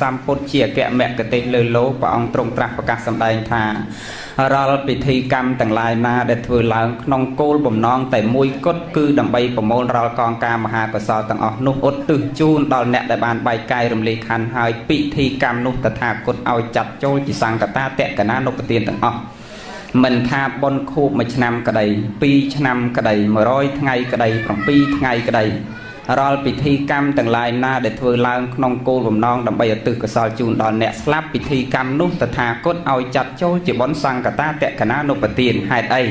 សម្ពុទ្ធជាអគ្គមគ្គទេសលើលោកព្រះអង្គទ្រង់ត្រាស់ប្រកាសសម្ដែងថារាល់ពិធីកម្មទាំងឡាយណាដែលធ្វើឡើងក្នុងគោលបំណងតែមួយគត់គឺដើម្បីប្រមូលរាល់កងការមហាកុសលទាំងអស់នោះឧទ្ទិសជូនដល់អ្នកដែលបានបែកកាយរំលែកខណ្ឌហើយពិធីកម្មនោះតថាគតឲ្យចាត់ចូលជាសង្កតាតក្កណានុពទានទាំងអស់មិនថាប៉ុនខូបមួយឆ្នាំក្តី2ឆ្នាំក្តី100ថ្ងៃក្តី7ថ្ងៃក្តី រាល់ពិធីកម្មទាំងឡាយណាដែលធ្វើឡើងក្នុងគោលបំណងដើម្បីឧទ្ទិសកុសលជូនដល់អ្នកស្លាប់ពិធីកម្មនោះតថាគតឲ្យចាត់ចូលជាបុណ្យសង្កតាតក្កណានុបទានហេតុអី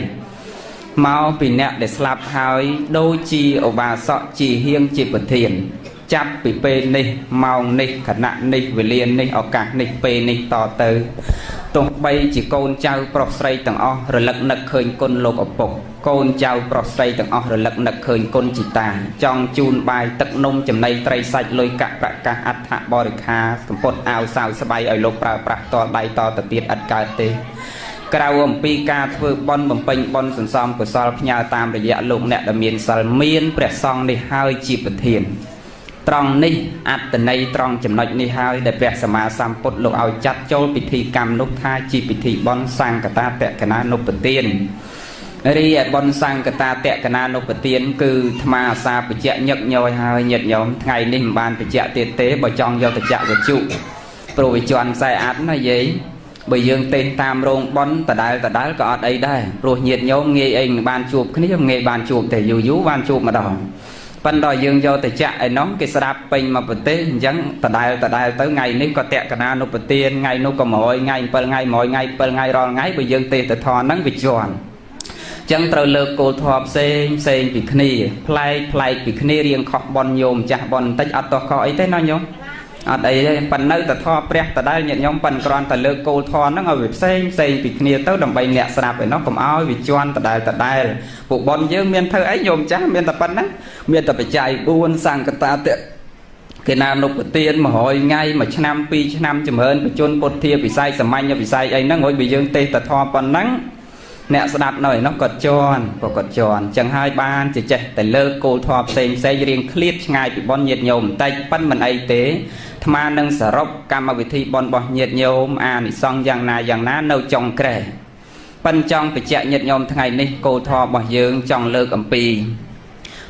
មកពីអ្នកដែលស្លាប់ហើយដូចជាឧបាសកជាហៀងជាប្រធាន ចាប់ពីពេលនេះម៉ោងនេះខណៈនេះវេលានេះឱកាសនេះពេលនេះតទៅទោះបីជាកូនចៅប្រុសស្រីទាំងអស់រលឹកនឹកឃើញគុណលោកឪពុក កូនចៅប្រុសស្រីទាំងអស់រលឹកនឹកឃើញគុណជីតា ចង់ជូនបាយទឹកនំចំណីត្រីសាច់លុយកាក់ប្រកាសអដ្ឋបរិខាសម្ពុតអាវសាវស្បៃឲ្យលោកប្រើប្រាស់តលដៃតទៅទៀតឥតកើតទេក្រៅអំពីការធ្វើបន់បំពេញបន់សន្សំកុសលផ្ញើតាមរយៈលោកអ្នកដែលមានសិលមានព្រះសង្ឃនេះហើយជាប្រធានត្រង់នេះអត្តន័យត្រង់ចំណុចនេះហើយដែលព្រះសម្មាសម្ពុទ្ធលោកឲ្យចាត់ចូលពិធីកម្មនោះថាជាពិធីបន់សង្កតាតកណានុពទាន រីឯបនសង្កតាតកណានុពទានគឺថ្មអាសាបច្ចៈញឹកញយហើយញាតញោមថ្ងៃនេះមិនបានបច្ចៈទៀតទេបើចង់យកទៅចាក់វជុព្រោះវាជន់ខ្សែអាត់ណាយាយបើយើងទេតាមរោងបនដដែលដដែលក៏អត់អីដែរព្រោះញាតញោមងាយអីមិនបានជួបគ្នាងាយបានជួបទេយូរយូរបានជួបម្ដងប៉ុន្តែយើងយកទៅចាក់ឯនោះគេស្ដាប់ពេញមកប្រទេសអញ្ចឹងដដែលដដែលទៅថ្ងៃនេះក៏តកណានុពទានថ្ងៃនោះក៏100ថ្ងៃ7ថ្ងៃ100ថ្ងៃ7ថ្ងៃរាល់ថ្ងៃបើយើងទេទៅថនហ្នឹងវាជន់ ចឹងត្រូវលើកគោលធម៌ផ្សេងផ្សេងពីគ្នាប្លែកប្លែកពីគ្នារៀងខុសបនញោមចាស់បនបន្តិចអត់តោះខុសអីទេណាញោមអត់អីទេប៉ុន្តែទៅធម៌ព្រះតដែលញាតិញោមប៉ុនគ្រាន់តែលើកគោលធម៌ហ្នឹងឲ្យវាផ្សេងផ្សេងពីគ្នាទៅដើម្បីអ្នកស្រាប់ឯនោះកុំឲ្យវាជន់តដែលតដែលពួកបនយើងមានធ្វើអីញោមចាស់មានតែប៉ុណ្ណឹងមានតែបច្ច័យ4សង្កតាតគេណានុពទាន100ថ្ងៃមួយឆ្នាំ2ឆ្នាំចម្រើនបជនពុទ្ធាពិស័យសាមញ្ញពិស័យអីហ្នឹងរួចបើយើងទេសតធម៌ប៉ុណ្ណឹង អ្នកស្ដាប់នៅឯនោះគាត់ជន់ក៏គាត់ជន់ចឹងហើយបានចេះចេះតែលើកគោលធម៌ផ្សេងផ្សេងរៀងឃ្លាតឆ្ងាយពីបនញាតញោមបន្តិចប៉ិនមិនអីទេអាត្មានឹងសរុបកម្មវិធីបនរបស់ញាតញោមអានិសង្ឃយ៉ាងណាយ៉ាងណានៅចុងក្រែប៉ិនចង់បញ្ជាក់ញាតញោមថ្ងៃនេះគោលធម៌របស់យើងចង់លើកអំពី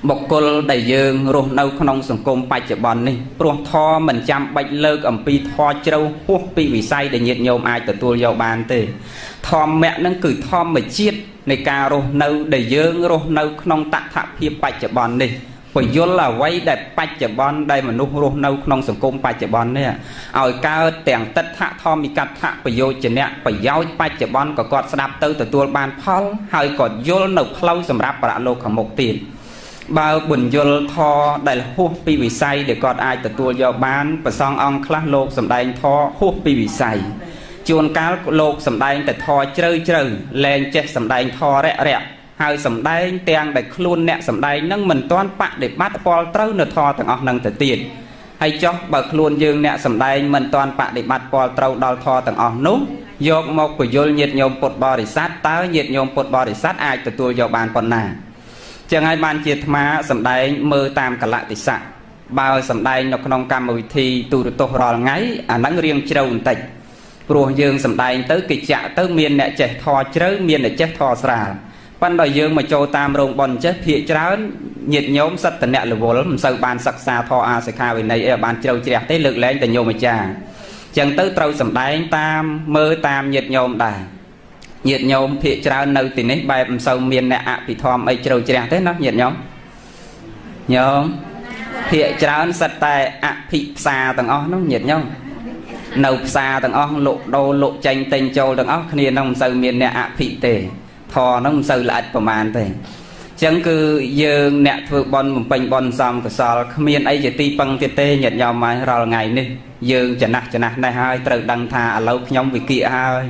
បុគ្គលដែលយើងរស់នៅក្នុងសង្គមបច្ចុប្បន្ននេះព្រោះធម៌មិនចាំបាច់លើកអំពីធម៌ជ្រៅហួសពីវិស័យដែលញាតិញោមអាចទទួលយកបានទេធម្មៈនឹងគឺធម្មជាតិនៃការរស់នៅដែលយើងរស់នៅក្នុងតថភាពបច្ចុប្បន្ននេះពយល់អ្វីដែលបច្ចុប្បន្នដែលមនុស្សរស់នៅក្នុងសង្គមបច្ចុប្បន្ននេះឲ្យកើតទាំងតិដ្ឋធម្មិកដ្ឋប្រយោជនៈប្រយោជន៍បច្ចុប្បន្នក៏គាត់ស្ដាប់ទៅទទួលបានផលហើយក៏យល់នៅផ្លូវសម្រាប់ប្រលោកខាងមុខទៀត បើបុញ្យលធរដែលហួសពីវិស័យដែលគាត់អាចទទួលយកបានប្រសងអង្គខ្លះលោកសំដែងធរហួសពីវិស័យជួនកាលលោកសំដែងតែធរជ្រៅជ្រៅលែងចេះសំដែងធររៈរៈហើយសំដែងទាំងដែលខ្លួនអ្នកសំដែងនឹងមិនទាន់បដិបត្តិពលត្រូវនៅធរទាំងអស់នឹងទៅទៀតហើយចុះបើខ្លួនយើងអ្នកសំដែងមិនទាន់បដិបត្តិពលត្រូវដល់ធរទាំងអស់នោះយកមកពយល់ញាតញោមពុទ្ធបរិស័ទតើញាតញោមពុទ្ធបរិស័ទអាចទទួលយកបានប៉ុណ្ណា ចឹងហើយបានជាអាត្មាសំដែងមើលតាមកលៈតិស័កបើសំដែងនៅក្នុងកម្មវិធីទូរទស្សន៍រាល់ថ្ងៃអាហ្នឹងរៀងជ្រៅបន្តិចព្រោះយើងសំដែងទៅគេចាក់ទៅមានអ្នកចេះធរជ្រៅមានអ្នកចេះធរស្រាលប៉ុន្តែយើងមកចូលតាមរោងបនចេះភាកច្រើនញាតញោមសិតតអ្នករវល់មិនសូវបានសិក្សាធរអាសិក្ខាវិន័យអីបានជ្រៅជ្រះទេលើកលែងតែញោមអាចារ្យចឹងទៅត្រូវសំដែងតាមមើលតាមញាតញោមដែរ ញាតិញោមភាកច្រើននៅទីនេះបែបមិនសូវមានអ្នកអភិធម្មអីជ្រៅជ្រះទេណាញាតិញោមញោមភាកច្រើនសិតតែអភិផ្សាទាំងអស់នោះញាតិញោមនៅផ្សារទាំងអស់លក់ដូរលក់ចេញទិញចូលទាំងអស់គ្នានឹងមិនសូវមានអ្នកអភិទេធរនឹងមិនសូវល្អិតប្រមាណទេចឹងគឺយើងអ្នកធ្វើបន់បំពេញបន់សំកសលគ្មានអីជាទីពឹងទៀតទេញាតិញោមមករាល់ថ្ងៃនេះយើងចំណាស់ចំណាស់នេះហើយត្រូវដឹងថាឥឡូវខ្ញុំវិគៀហើយ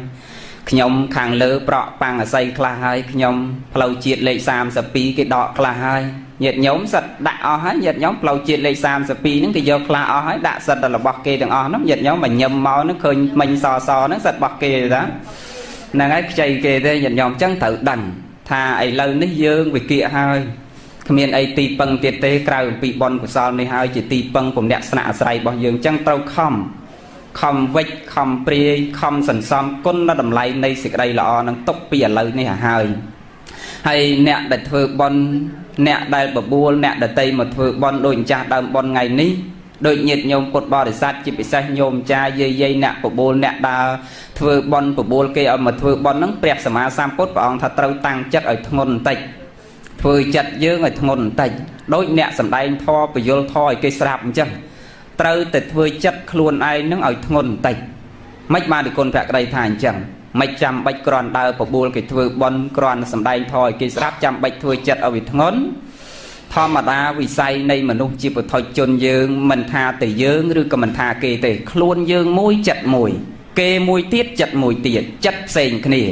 ខ្ញុំខាងលើប្រក់ប៉ាំងអស័យខ្លះហើយខ្ញុំផ្លូវជាតិលេខ32គេដកខ្លះហើយញាតិញោមសិតដាក់អស់ហើយញាតិញោមផ្លូវជាតិលេខ32ហ្នឹងគេយកខ្លះអស់ហើយដាក់សិតតែរបស់គេទាំងអស់ហ្នឹងញាតិញោមមកញឹមមកហ្នឹងឃើញមិញសសហ្នឹងសិតរបស់គេតាហ្នឹងហើយខ្ចីគេទេញាតិញោមចឹងត្រូវដឹងថាឥឡូវនេះយើងវិគៀហើយគ្មានអីទីពឹងទៀតទេក្រៅអំពីបុណ្យកុសលនេះហើយជាទីពឹងពំនាក់ស្នាក់អាស្រ័យរបស់យើងចឹងត្រូវខំ ខំវិចខំព្រាយខំសន្សំគុណតម្លៃនៃសេចក្តីល្អនឹងຕົកពីឥឡូវនេះហើយហើយអ្នកដែលធ្វើបន់អ្នកដែលបបួលអ្នកដតីមកធ្វើបន់ដូចម្ចាស់ដើមបន់ថ្ងៃនេះដូចញាតញោមពុទ្ធបរិស័ទជាពិសេសញោមចាយាយយាយអ្នកបបួលអ្នកដើរធ្វើបន់បបួលគេឲ្យមកធ្វើបន់ហ្នឹងព្រះសម្មាសម្ពុទ្ធព្រះអង្គថាត្រូវតាំងចិត្តឲ្យធ្ងន់បន្តិចធ្វើចិត្តយើងឲ្យធ្ងន់បន្តិចដូចអ្នកសំដែងធម៌ពយលធម៌ឲ្យគេស្រាប់អញ្ចឹង ត្រូវតែធ្វើចិត្តខ្លួនឯងនឹងឲ្យធ្ងន់បន្តិចមិនបាននិគុណភក្តីថាអញ្ចឹងមិនចាំបាច់ក្រាន់ដើរបបួលគេធ្វើបន់ក្រាន់សំដែងធម៌ឲ្យគេស្រាប់ចាំបាច់ធ្វើចិត្តឲ្យវាធ្ងន់ធម្មតាវិស័យនៃមនុស្សជាពុទ្ធជនយើងមិនថាតែយើងឬក៏មិនថាគេទេខ្លួនយើងមួយចិត្តមួយ គេមួយទៀតចិត្តមួយទៀតចិត្តផ្សេងគ្នា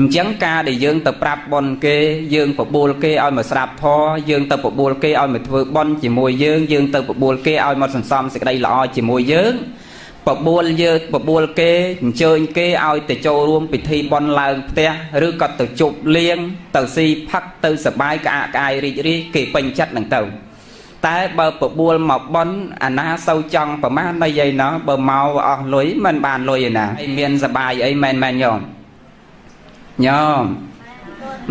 អញ្ចឹងការដែលយើងទៅប្រាប់បនគេយើងបបួលគេឲ្យមកស្រាប់ធម៌យើងទៅបបួលគេឲ្យមកធ្វើបនជាមួយយើងយើងទៅបបួលគេឲ្យមកសន្សំសេចក្តីល្អជាមួយយើងបបួលយើងបបួលគេអញ្ជើញគេឲ្យទៅចូលរួមពិធីបន់ឡើងផ្ទះឬក៏ទៅជប់លៀងទៅស៊ីផឹកទៅសបាយក្អាកក្អាយរីករាយគេពេញចិត្តនឹងទៅតែបើបបួលមកបន់អាណាសូវចង់ប្រមាណនៃយាយណោះបើមកអស់លុយមិនបានលុយឯណាហើយមានសបាយអីមែនមែនញោម ញោម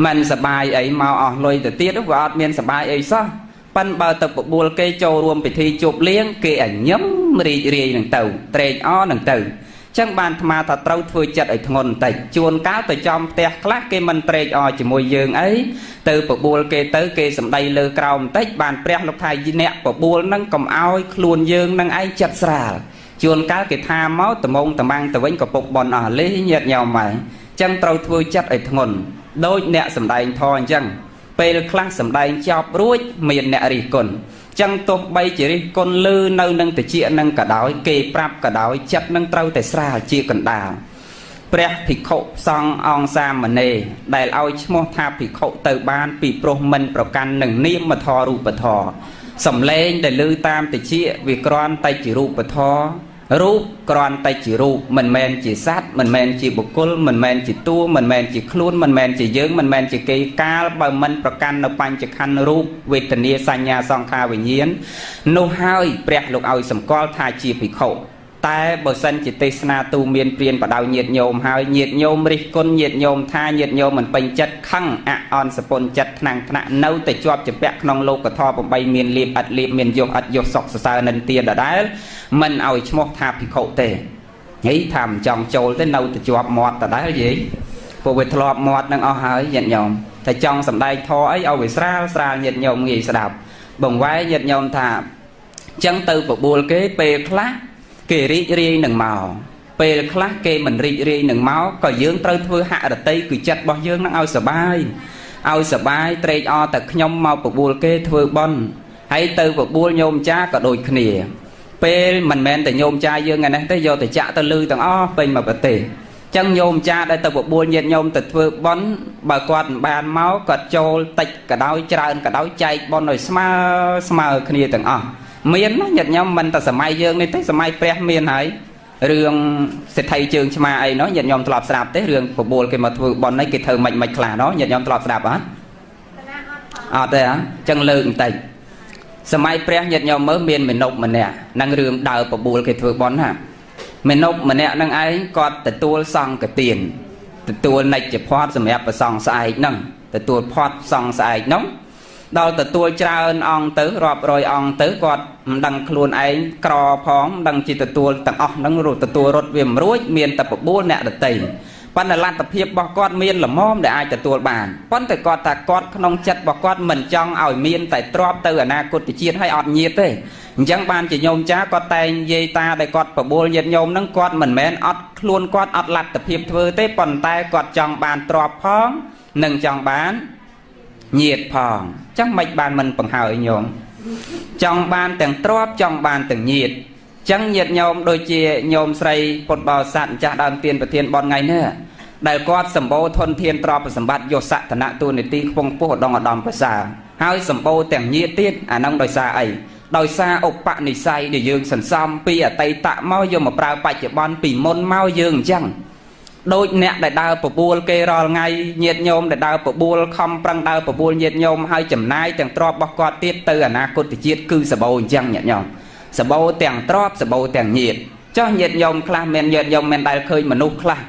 មិនសបាយអីមកអស់លុយទៅទៀតវាអត់មានសបាយអីសោះប៉ិនបើទៅបបួលគេចូលរួមពិធីជប់លៀងគេអញឹមរីករាយនឹងទៅត្រេកអរនឹងទៅចឹងបានអាត្មាថាត្រូវធ្វើចិត្តឲ្យធ្ងន់បន្តិចជួនកាលទៅចំផ្ទះខ្លះគេមិនត្រេកអរជាមួយយើងអីទៅបបួលគេទៅគេសំដីលើក្រោមបន្តិចបានព្រះលោកថាអ្នកបបួលនឹងកំអោយខ្លួនយើងនឹងឯងចិត្តស្រាលជួនកាលគេថាមកត្មងត្មាំងទៅវិញក៏ពុកបនអស់លេញាតញោមមក ចឹងត្រូវធ្វើចិត្តឲ្យធ្ងន់ដូចអ្នកសំដែងធរអញ្ចឹងពេលខ្លះសំដែងចប់រួចមានអ្នករិះគន់ចឹងទោះបីជារិះគន់លឺនៅនឹងតិចនឹងក៏ដោយគេប្រាប់ក៏ដោយចិត្តនឹងត្រូវតែស្រាលជាកណ្ដាលព្រះភិក្ខុសង្ឃអង្គសាមណេរដែលឲ្យឈ្មោះថាភិក្ខុទៅបានពីព្រោះមិនប្រកាន់នឹងនាមធររូបធរសំឡេងដែលឮតាមតិចវាគ្រាន់តែជារូបធរ រូបគ្រាន់តែជារូបមិនមែនជាសត្វមិនមែនជាបុគ្គលមិនមែនជាតួមិនមែនជាខ្លួនមិនមែនជាយើងមិនមែនជាគេកាលបើមិនប្រកាន់នៅបញ្ចខណ្ឌរូបវេទនាសញ្ញាសង្ខារវិញ្ញាណនោះហើយព្រះលោកឲ្យសម្គាល់ថាជាភិក្ខុ តែបើសិនជាទេសនាទូមានព្រានបដៅញាតញោមហើយញាតញោមរិះគន់ញាតញោមថាញាតញោមមិនពេញចិត្តខឹងអអន់សពុនចិត្តថ្នាំងថ្នាក់នៅតែជាប់ជាពាក់ក្នុងលោកធម៌8មានលៀបអត់លៀបមានយុះអត់យុះសុកសរសើរនិន្ទាដដែលមិនឲ្យឈ្មោះថាភិក្ខុទេហីថាមិនចង់ចូលទេនៅតែជាប់មាត់ដដែលយីពួកវាធ្លាប់មាត់នឹងអស់ហើយញាតញោមតែចង់សំដែងធរអីឲ្យវាស្រាលស្រាលញាតញោមងាយស្ដាប់បង្វែរញាតញោមថាចឹងទៅបបួលគេពេលខ្លះ គេរីករាយនឹងមកពេលខ្លះគេមិនរីករាយនឹងមកក៏យើងត្រូវធ្វើហរតីគឺចិត្តរបស់យើងនឹងឲ្យសបាយឲ្យសបាយត្រេកអរតែខ្ញុំមកបបួលគេធ្វើបន់ហើយទៅបបួលញោមចាក៏ដូចគ្នា ពេលមិនមែនតែញោមចាយើងឯនេះទេយកទៅចាក់ទៅលឺទាំងអស់ពេញមកប្រទេសចឹងញោមចាដែលទៅបបួលញាតញោមទៅធ្វើបន់បើគាត់មិនបានមកគាត់ចូលតិចក៏ដោយច្រើនក៏ដោយចែកបន់ឲ្យស្មើស្មើគ្នាទាំងអស់ មានណាញាតិញោមមិនតែសម័យយើងនេះទេសម័យព្រះមានហើយរឿងសិទ្ធិជើងឆ្មាអីនោះញាតិញោមធ្លាប់ស្ដាប់ទេរឿងបបួលគេមកធ្វើបន់នេះគេធ្វើមិនមិនខ្លះនោះញាតិញោមធ្លាប់ស្ដាប់អត់អត់ទេអញ្ចឹងលើកបន្តិចសម័យព្រះញាតិញោមមើលមានមេនុកម្នាក់នឹងរឿងដើរបបួលគេធ្វើបន់ណាមេនុម្នាក់នឹងឯងគាត់ទទួលសង្កទានទទួលនិច្ចផាត់សម្រាប់ប្រសងស្អែកហ្នឹងទទួលផាត់សង្កស្អែកហ្នឹង ដល់ទទួលច្រើនអង្គទៅរាប់រយអង្គទៅគាត់មិនដឹងខ្លួនឯងក្រផងមិនដឹងជាទទួលទាំងអស់ហ្នឹងរត់ទទួលរត់វាមិនរួចមានតែបបួលអ្នកដតីប៉ុន្តែលទ្ធភាពរបស់គាត់មានល្មមដែលអាចទទួលបានប៉ុន្តែគាត់ថាគាត់ក្នុងចិត្តរបស់គាត់មិនចង់ឲ្យមានតែទ្របទៅអនាគតជាតិឲ្យអត់ញាតទេអញ្ចឹងបានជាញោមចាគាត់តែងនិយាយតាដែលគាត់បបួលញាតញោមហ្នឹងគាត់មិនមែនអត់ខ្លួនគាត់អត់លទ្ធភាពធ្វើទេប៉ុន្តែគាត់ចង់បានទ្របផង និងចង់បាន ញាតផងចឹងមិនបានមិនបង្ហើយញោមចង់បានទាំងទ្របចង់បានទាំងញាតចឹងញាតញោមដូចជាញោមស្រីពុទ្ធបរិស័ទម្ចាស់ដើមទានប្រធានបនថ្ងៃនេះដែលគាត់សម្បូរធនធានទ្រព្យសម្បត្តិយកសក្តនៈទូនីតិខ្ពង់ពោះដងឧត្តមប្រសាហើយសម្បូរទាំងញាតទៀតអានឹងដោយសារអីដោយសារឧបនិស្ស័យដែលយើងសន្សំពីអតីតមកយកមកប្រើបច្ចុប្បន្នពីមុនមកយើងអញ្ចឹង ដូចអ្នកដែលដើរបបួលគេរាល់ថ្ងៃញាតញោមដែលដើរបបួលខំប្រឹងដើរបបួលញាតញោមហើយចំណាយទាំងទ្រព្យរបស់គាត់ទៀតទៅអនាគតជាតិគឺសបោអញ្ចឹងញាតញោមសបោទាំងទ្រព្យសបោទាំងញាតចុះញាតិញោមខ្លះមានញាតិញោមមានដែលឃើញមនុស្សខ្លះ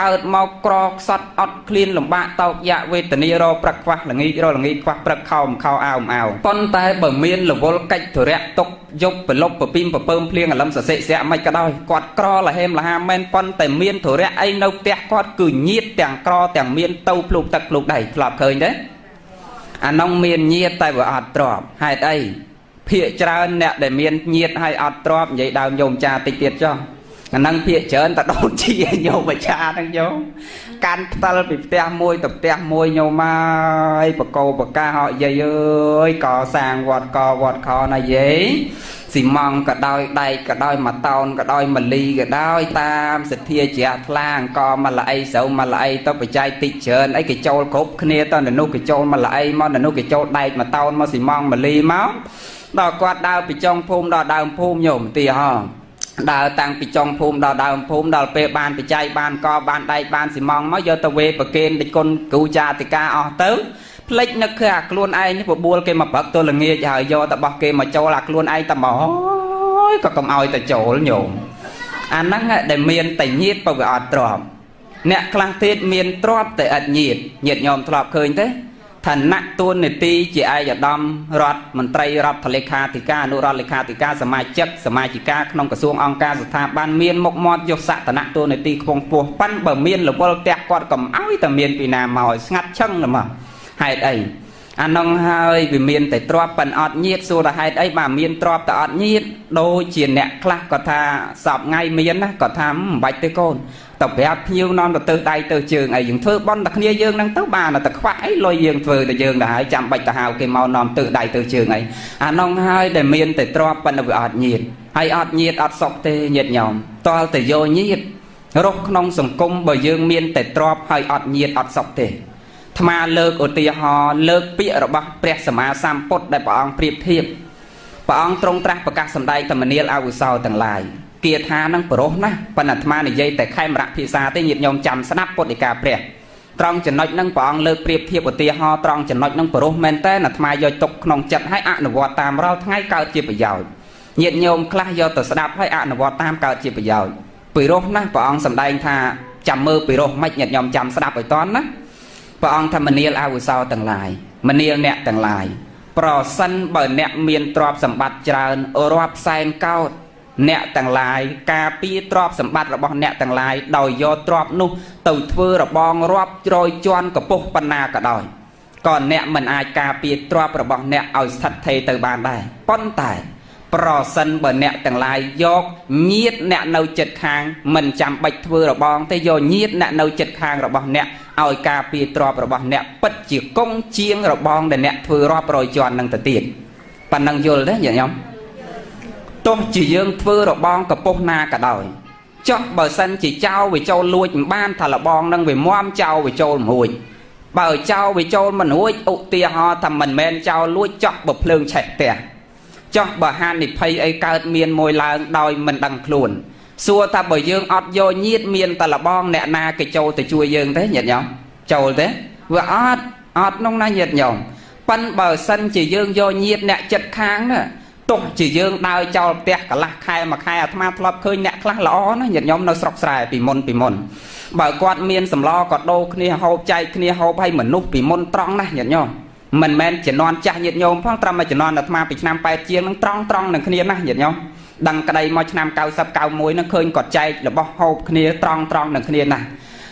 កើតមកក្រខ្សត់អត់ឃ្លានលំបាកតោកយ៉ាវេទនារព្រឹកខ្វះល្ងាចរល្ងាចខ្វះព្រឹកខោមខោអាវអាវប៉ុន្តែបើមានរវល់កិច្ចធរៈទុកយប់ប្រលប់ប្រពីមប្រពើមភ្លៀងអលឹមសសិស័កមិនក៏ដោយគាត់ក្រលហេមលហាមែនប៉ុន្តែមានធរៈអីនៅផ្ទះគាត់គឺញាតទាំងក្រទាំងមានទៅភ្លុកទឹកភ្លុកដៃធ្លាប់ឃើញទេអានងមានញាតតែវាអត់ទ្របហេតុអីភាកច្រើនអ្នកដែលមានញាតហើយអត់ទ្របនិយាយដើមញោមចាតិចទៀតចុះ អានឹងភាកច្រើនតដូនជាញោមបច្ចាហ្នឹងញោមកាន់ផ្តិលពីផ្ទះមួយទៅផ្ទះមួយញោមហើយបកោបកាហយាយអើយកសាងវត្តកវត្តខណាយាយស៊ីម៉ង់ក៏ដោយដែកក៏ដោយមួយតោនក៏ដោយមលីក៏ដោយតាមសទ្ធាជ្រះថ្លាអង្គមកលអីស្រូវមកលអីទៅបច្ច័យតិចច្រើនអីគេចូលគ្រប់គ្នាតនៅនោះគេចូលមកលអីមកនៅនោះគេចូលដែកមួយតោនមកស៊ីម៉ង់មលីមកដល់គាត់ដើរពីចុងភូមិដល់ដើមភូមិញោមទីហោ ដើរតាំងពីចុងភូមិដល់ដើមភូមិដល់ពេលបានបច្ច័យបានកបានដែកបានស៊ីម៉ងមកយកទៅវេប្រគេនតិគុណគ្រូចាតិកាអស់ទៅផ្លេចនឹកឃើញអាខ្លួនឯងនេះបបួលគេមកប្រឹកទល់ល្ងាចហើយយកទៅបោះគេមកចូលអាខ្លួនឯងតែមកហើយក៏កុំឲ្យទៅចូលញោមអាហ្នឹងដែលមានតែញាតបើវាអត់ទ្រាំអ្នកខ្លះទៀតមានទ្រាំតែឥតញាតញាតញោមធ្លាប់ឃើញទេ ឋានៈទួនាទីជាឯកឧត្តមរដ្ឋមន្ត្រីរដ្ឋលេខាធិការអនុរដ្ឋលេខាធិការសមាជិកសមាជិកាក្នុងក្រសួងអង្គការស្ថាប័នមានមុខមាត់យកសក្តានៈទួនាទីខ្ពង់ខ្ពស់ប៉ិនបើមានរវល់ផ្ទះគាត់កំអោយតែមានពីណាមកឲ្យស្ងាត់ឈឹងល្មមហេតុអីអានងហើយវាមានតែទ្របប៉ិនអត់ញៀតសួរថាហេតុអីបើមានទ្របតែអត់ញៀតដូចជាអ្នកខ្លះគាត់ថាសពថ្ងៃមានណាគាត់ថាមិនបាច់ទេកូន ទៅប្រាប់ភ្ញៀវនាំទៅទៅដៃទៅជើងអីយើងធ្វើបន់តែគ្នាយើងនឹងទៅបានតែខ្វះអីលុយយើងធ្វើតែយើងទៅហើយចាំបាច់ទៅហៅគេមកនាំទៅដៃទៅជើងអីអានងហើយដែលមានតែទ្របប៉ុន្តែវាអត់ញៀតហើយអត់ញៀតអត់សុខទេញាតញោមតលតែយកញៀតរស់ក្នុងសង្គមបើយើងមានតែទ្របហើយអត់ញៀតអត់សុខទេថ្មលើកឧទាហរណ៍លើកពាក្យរបស់ព្រះសម្មាសម្ពុទ្ធដែលព្រះអង្គប្រៀបធៀបព្រះអង្គទ្រង់ត្រាស់ប្រកាសសម្ដែងតមនាលអវុសោទាំងឡាយ គាថានឹងប្រុសណាស់ប៉ុន្តែអាត្មានិយាយតែខេមរៈភាសាទេញាតិញោមចាំស្ដាប់ពុទ្ធិកាព្រះត្រង់ចំណុចហ្នឹងព្រះអង្គលើកប្រៀបធៀបឧទាហរណ៍ត្រង់ចំណុចហ្នឹងប្រុសមែនតើអាត្មាយកទុកក្នុងចិត្តឲ្យអនុវត្តតាមរាល់ថ្ងៃកើតជាប្រយោជន៍ញាតិញោមខ្លះយកទៅស្ដាប់ឲ្យអនុវត្តតាមកើតជាប្រយោជន៍ពិរោះណាស់ព្រះអង្គសម្ដែងថាចាំមើលពិរោះមិនញាតិញោមចាំស្ដាប់ឲ្យតន់ណាព្រះអង្គថាមនាលអវុសោទាំងឡាយមនាលអ្នកទាំងឡាយប្រសិនបើអ្នកមានទ្រព្យសម្បត្តិច្រើនរាប់សែនកោត អ្នកទាំងឡាយការពារទ្រព្យសម្បត្តិរបស់អ្នកទាំងឡាយដោយយកទ្រព្យនោះ ទៅធ្វើរបងរាប់ជ្រយជន់កពុះបណ្ណាក៏ដោយក៏អ្នកមិនអាចការពារទ្រព្យរបស់អ្នកឲ្យស្ថិតថេរទៅបានដែរប៉ុន្តែ ប្រសិនបើអ្នកទាំងឡាយយកញាតអ្នកនៅចិត្តខាង មិនចាំបាច់ធ្វើរបង ទេយកញាតអ្នកនៅចិត្តខាងរបស់អ្នកឲ្យការពារទ្រព្យរបស់អ្នកពិតជាគង់ជាងរបងដែលអ្នកធ្វើរាប់រយជាន់នឹងទៅទៀតប៉ណ្ណឹងយល់ទេញាតិញោម ទោះជាយើងធ្វើរបងកពុះណាក៏ដោយចោះបើសិនជាចោលវាចូលលួចមិនបានថាលបងនឹងវាមមចោលវាចូលមិនរួចបើចោលវាចូលមិនរួចឧទាហរណ៍ថាមិនមែនចោលលួចចោះបើភ្លើងឆេះផ្ទះចោះបើហានិភ័យអីកើតមានមួយឡើងដោយមិនដឹងខ្លួន សួរថាបើយើងអត់យកញាតមានតែលបងអ្នកណាគេចូលទៅជួយយើងទេញាតិញោមចូលទេវាអត់អត់នោះណាញាតិញោមប៉ិនបើសិនជាយើងយកញាតអ្នកចិត្តខាងណា ទោះជាយើងដើរចោលផ្ទះកន្លះខែមួយខែអាត្មាធ្លាប់ឃើញអ្នកខ្លះល្អណាញាតិញោមនៅស្រុកស្រែពីមុនពីមុនបើគាត់មានសម្លក៏ដូរគ្នាហូបចែកគ្នាហូបឲ្យមនុស្សពីមុនត្រង់ណាញាតិញោមមិនមែនជំនាន់ចាស់ញាតិញោមផងត្រឹមតែជំនាន់អាត្មាពីឆ្នាំ8ជាងនឹងត្រង់ត្រង់នឹងគ្នាណាញាតិញោមដឹងក្តីមកឆ្នាំ90 91នឹងឃើញគាត់ចែករបស់ហូបគ្នាត្រង់ត្រង់នឹងគ្នាណា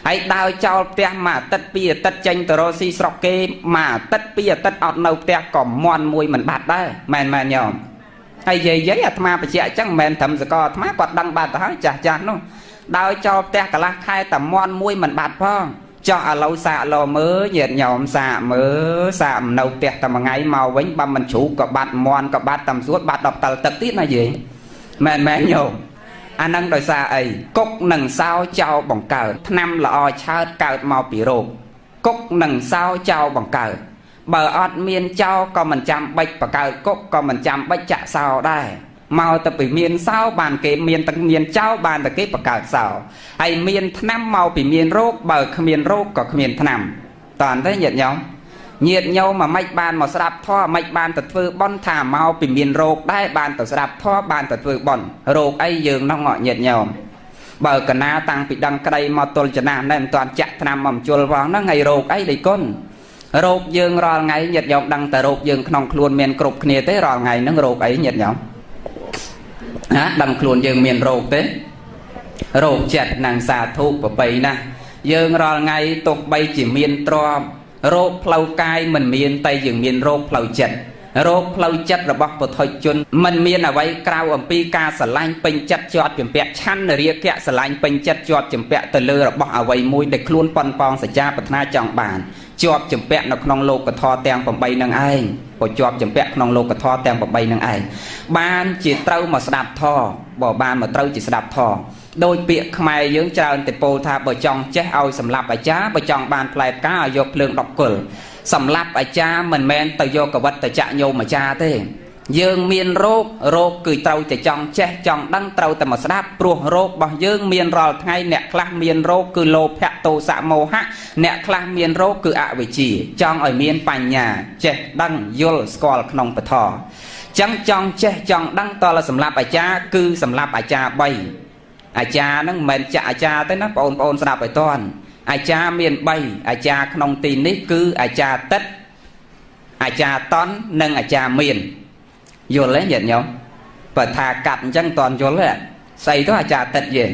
ហើយដើរចោលផ្ទះមួយអាទិត្យពីរអាទិត្យចេញទៅរកស៊ីស្រុកគេមួយអាទិត្យពីរអាទិត្យអត់នៅផ្ទះក៏មន់មួយមិនបាត់ដែរមែនមែនញោម ហើយយាយយាយអាត្មាបញ្ជាក់អញ្ចឹងមិនមែនត្រឹមសកលអាត្មាគាត់ដឹងបាត់ទៅហើយចាស់ចាស់នោះដើរចោលផ្ទះកន្លះខែតែមន់មួយមិនបាត់ផងចោះឥឡូវសាកលោមើញាតញោមសាកមើសាកនៅផ្ទះតែមួយថ្ងៃមកវិញបើមិនជ្រូកក៏បាត់មន់ក៏បាត់តាមសួតបាត់10តលទឹកទៀតណាយាយមែនមែនញោមអានឹងដោយសារអីគុកនឹងសោចោបង្កើតឆ្នាំល្អឆើតកើតមកពីរោគគុកនឹងសោចោបង្កើត បើអត់មានចោក៏មិនចាំបាច់បកើតគុកក៏មិនចាំបាច់ចាក់សោដែរមកទៅពីមានសោបានគេមានទាំងមានចោបានតែគេបកើតសោហើយមានឆ្នាំមកពីមានរោគបើគ្មានរោគក៏គ្មានឆ្នាំតើអត់ទេញាតិញោមញាតញោមមិនបានមកស្ដាប់ធម៌មិនបានទៅធ្វើបន់ថាមកពីមានរោគដែរបានទៅស្ដាប់ធម៌បានទៅធ្វើបន់រោគអីយើងនោះញាតញោមបើកណាតាំងពីដឹងក្តីមកទល់ចំណាស់នេះមិនទាន់ចាក់ឆ្នាំមកជុលផងហ្នឹងហើយរោគអីដេគុណ រោគយើងរាល់ថ្ងៃញាតញោមដឹងតែរោគយើងក្នុងខ្លួនមានគ្រប់គ្នាទេរាល់ថ្ងៃហ្នឹងរោគអីញាតញោមណាដឹងខ្លួនយើងមានរោគទេរោគចិត្តនឹងសាធុប្របីណាយើងរាល់ថ្ងៃទោះបីជាមានទ្រព្យរោគផ្លូវកាយមិនមានតែយើងមានរោគផ្លូវចិត្តរោគផ្លូវចិត្តរបស់ពុទ្ធជនมันមានអ្វីក្រៅអំពីការស្រឡាញ់ពេញចិត្តជាប់ចម្ពាក់ឆាន់រាគៈស្រឡាញ់ពេញចិត្តជាប់ចម្ពាក់ទៅលើរបស់អ្វីមួយដែលខ្លួនប៉ុនប៉ងសច្ចាប្រាថ្នាចង់បាន ជាប់ចម្ពាក់នៅក្នុងលោកធម៌ទាំង8នឹងឯងក៏ជាប់ចម្ពាក់ក្នុងលោកធម៌ទាំង8នឹងឯងបានជាត្រូវមកស្ដាប់ធម៌បើបានមកត្រូវជាស្ដាប់ធម៌ដោយពាក្យខ្មែរយើងច្រើនតែពោលថាបើចង់ចេះឲ្យសម្លាប់អាចារ្យបើចង់បានផ្លែផ្កាឲ្យយកភ្លើង10គល់សម្លាប់អាចារ្យមិនមែនទៅយកកវិតទៅចាក់ញោមអាចារ្យទេ យើងមានរោគរោគគឺត្រូវតែចង់ចេះចង់ដឹងត្រូវតែមកស្ដាប់ព្រោះរោគរបស់យើងមានរាល់ថ្ងៃអ្នកខ្លះមានរោគគឺលោភៈទោសៈមោហៈអ្នកខ្លះមានរោគគឺអវិជ្ជាចង់ឲ្យមានបញ្ញាចេះដឹងយល់ស្គាល់ក្នុងពធចឹងចង់ចេះចង់ដឹងតើសម្រាប់អាចារ្យគឺសម្រាប់អាចារ្យ3អាចារ្យហ្នឹងមិនមែនចាក់អាចារ្យទេណាបងប្អូនស្ដាប់ឲ្យតន់អាចារ្យមាន3អាចារ្យក្នុងទីនេះគឺអាចារ្យតិតអាចារ្យតន់និងអាចារ្យមាន យល់ទេញាតិញោមបើថាកាត់អញ្ចឹងតន់យល់ទេស្អីទៅអាចារ្យតិតយេ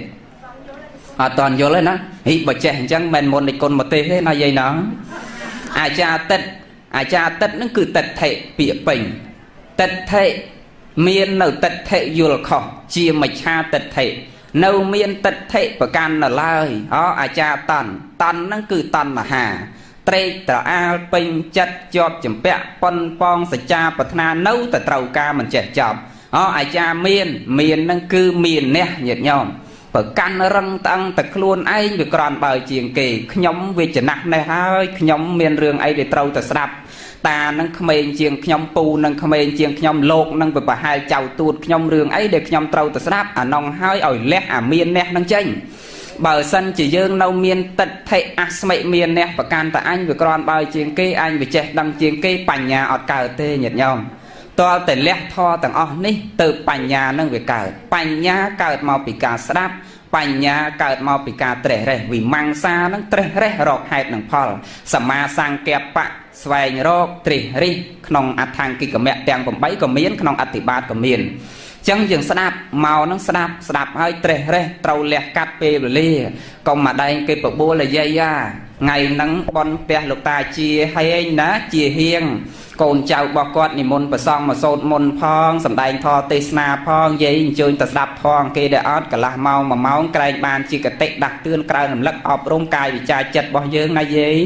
អត់តន់យល់ទេណាហីបើចេះអញ្ចឹងមិនមុននៃគុណមកទេទេណាយាយណាអាចារ្យតិតអាចារ្យតិតហ្នឹងគឺតិតថេពាក្យពេញតិតថេមាននៅតិតថេយល់ខុសជាមច្ឆាតិតថេនៅមានតិដ្ឋិប្រកាន់នៅឡើយអអាចារ្យតន់តន់ហ្នឹងគឺតណ្ហា ត្រេកត្រអាលពេញចិត្តជាប់ចម្ពាក់ប៉ុនប៉ងសច្ចាប្រាថ្នានៅតែត្រូវការមិនចេះចប់អអាចារ្យមាន មានហ្នឹងគឺមានអ្នកញាតិញោមប្រកាន់រឹងតឹងតែខ្លួនឯងវាក្រន់បើជាងគេខ្ញុំវាចំណាស់នេះហើយខ្ញុំមានរឿងអីដែលត្រូវតែស្ដាប់តានឹងក្មេងជាងខ្ញុំពូនឹងក្មេងជាងខ្ញុំលោកនឹងប្រហែលចៅទួតខ្ញុំរឿងអីដែលខ្ញុំត្រូវទៅស្ដាប់អានងហើយឲ្យលះអាមានអ្នកនឹងចេញ បើសិនជាយើងនៅមានតិដ្ឋិអស្មិមានអ្នកប្រកាន់តែអញវាក្រាន់បើជាងគេអញវាចេះដឹងជាងគេបញ្ញាអត់កើតទេញាតិញោមតើតែលះធរទាំងអស់នេះទៅបញ្ញានឹងវាកើតបញ្ញាកើតមកពីការស្ដាប់បញ្ញាកើតមកពីការត្រេះរេះវិមង្សានឹងត្រេះរេះរកហេតុនឹងផលសមាសង្កេបៈស្វែងរកត្រិះរិះក្នុងអដ្ឋង្គិកមៈទាំង8ក៏មានក្នុងអតិបាតក៏មាន ចឹងយើងស្ដាប់មកនឹងស្ដាប់ស្ដាប់ហើយត្រេះរេះត្រូវលះកាត់ពេលវេលាកុំមកដែងគេបបួលនិយាយ ថ្ងៃហ្នឹងបនផ្ទះលោកតាជាហេងណាជាហៀងកូនចៅរបស់គាត់និមន្តប្រសងមកសូត្រមុនផងសំដែងធម៌ទេសនាផងយាយអញ្ជើញទៅស្ដាប់ធម៌គេដែលអត់កន្លះម៉ោង1ម៉ោងក្រែងបានជាកតិដាស់តឿនក្រៅរំលឹកអប់រំកាយវិចារចិត្តរបស់យើងណាយាយ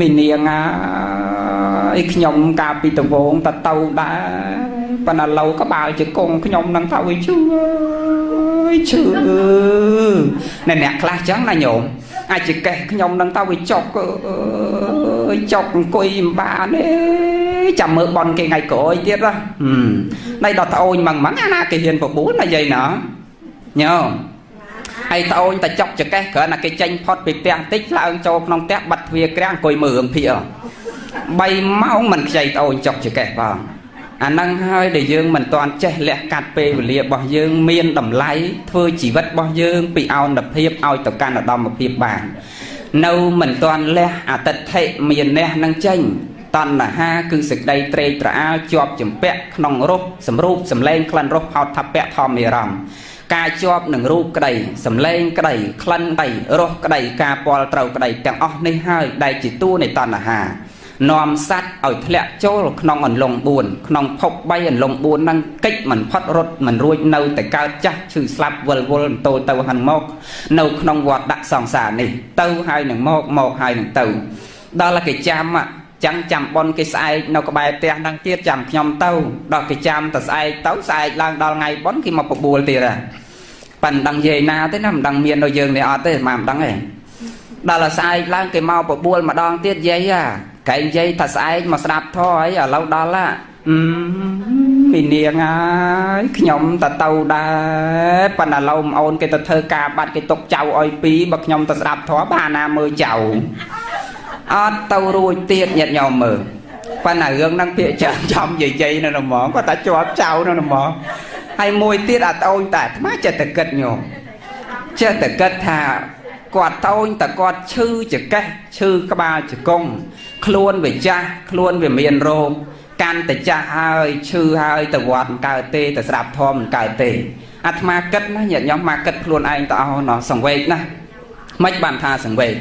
មីនាងអើយខ្ញុំកាលពីដំបូងតទៅដែរប៉ុន្តែឡូវក្បាលជាកងខ្ញុំនឹងថាវាឈឺអើយឈឺណែអ្នកខ្លះចឹងណាញោម អាចជាកេះខ្ញុំនឹងទៅវាចុកអើយចុកអង្គុយមិនបានទេចាំមើលបនគេថ្ងៃក្រោយទៀតណាណៃដល់ត្អូនម៉ងម៉ងអាណាគេហ៊ានបបួលណាយាយណាញោមហើយត្អូនតែចុកចកេះគ្រាន់តែគេចេញផុតពីផ្ទះបន្តិចឡើងចូលក្នុងផ្ទះបាត់ទ្វារក្រាំងអង្គុយមើលរឿងភាគ3ម៉ោងមិនខ្ចីត្អូនចុកចកេះបង អានឹងហើយដែលយើងមិនទាន់ចេះលះកាត់ពេលវេលារបស់យើងមានតម្លៃធ្វើជីវិតរបស់យើង ពីអនុភាពឲ្យទៅកាន់ឧត្តមភាពបាន នៅមិនទាន់លះអតិថិមានះនឹងចេញតណ្ហាគឺសេចក្តីត្រេកត្រអាលជាប់ចម្ពាក់ក្នុងរូបសម្រូបសម្លេងក្លិនរសផោតថពៈធម្មរម្មការជាប់នឹងរូបក្តីសម្លេងក្តីក្លិនក្តីរសក្តីការពាល់ត្រូវក្តីទាំងអស់នេះហើយដែលជាតួនៃតណ្ហា នាំសัตว์ឲ្យធ្លាក់ចូលក្នុងអន្លង់4ក្នុងភព3អន្លង់4ហ្នឹងកិច្ចមិនផុតរត់មិនរួចនៅតែកើតចាស់ឈឺស្លាប់វិលវល់តូលទៅហិនមកនៅក្នុងវត្តដាក់សង្សារនេះទៅហើយនឹងមកមកហើយនឹងទៅដល់គេចាំចាំចាំប៉ុនគេស្អែកនៅក្បែរផ្ទះហ្នឹងទៀតចាំខ្ញុំទៅដល់គេចាំទៅស្អែកទៅស្អែកឡើងដល់ថ្ងៃប៉ុនគេមកបបួលទៀតហ่ะប៉ិនដឹងយាយណាទេណាមិនដឹងមានដល់យើងនេះអត់ទេមិនដឹងទេដល់ស្អែកឡើងគេមកបបួលម្ដងទៀតយាយហ่ะ កែនិយាយថាស្អែកមកស្ដាប់ធေါ်អីឥឡូវដល់ឡាមីនាងហើយខ្ញុំទៅទៅដែរប៉ុន្តែឡូវម្អូនគេទៅធ្វើការបាត់គេຕົកចៅអុយពីរបើខ្ញុំទៅស្ដាប់ធေါ်បានណាមើលចៅអត់ទៅរួចទៀតញាតិញោមមើលប៉ុន្តែរឿងហ្នឹងពាក្យច្រើនចំនិយាយនៅហ្មងគាត់តែជាប់ចៅនៅហ្មងហើយមួយទៀតអាត្អូនតែអាត្មាចិត្តតែគិតញោមចេះតែគិតថា គាត់តូនតែគាត់ឈឺចកេះឈឺក្បាលជង្គង់ខ្លួនវាចាស់ខ្លួនវាមានរោគកាន់តែចាស់ហើយឈឺហើយទៅវត្តមិនកើតទេទៅស្ដាប់ធម៌មិនកើតទេអាត្មាគិតណាញាតិញោមមកគិតខ្លួនឯងទៅអស់ណោះសង្វេកណាមិនបានថាសង្វេក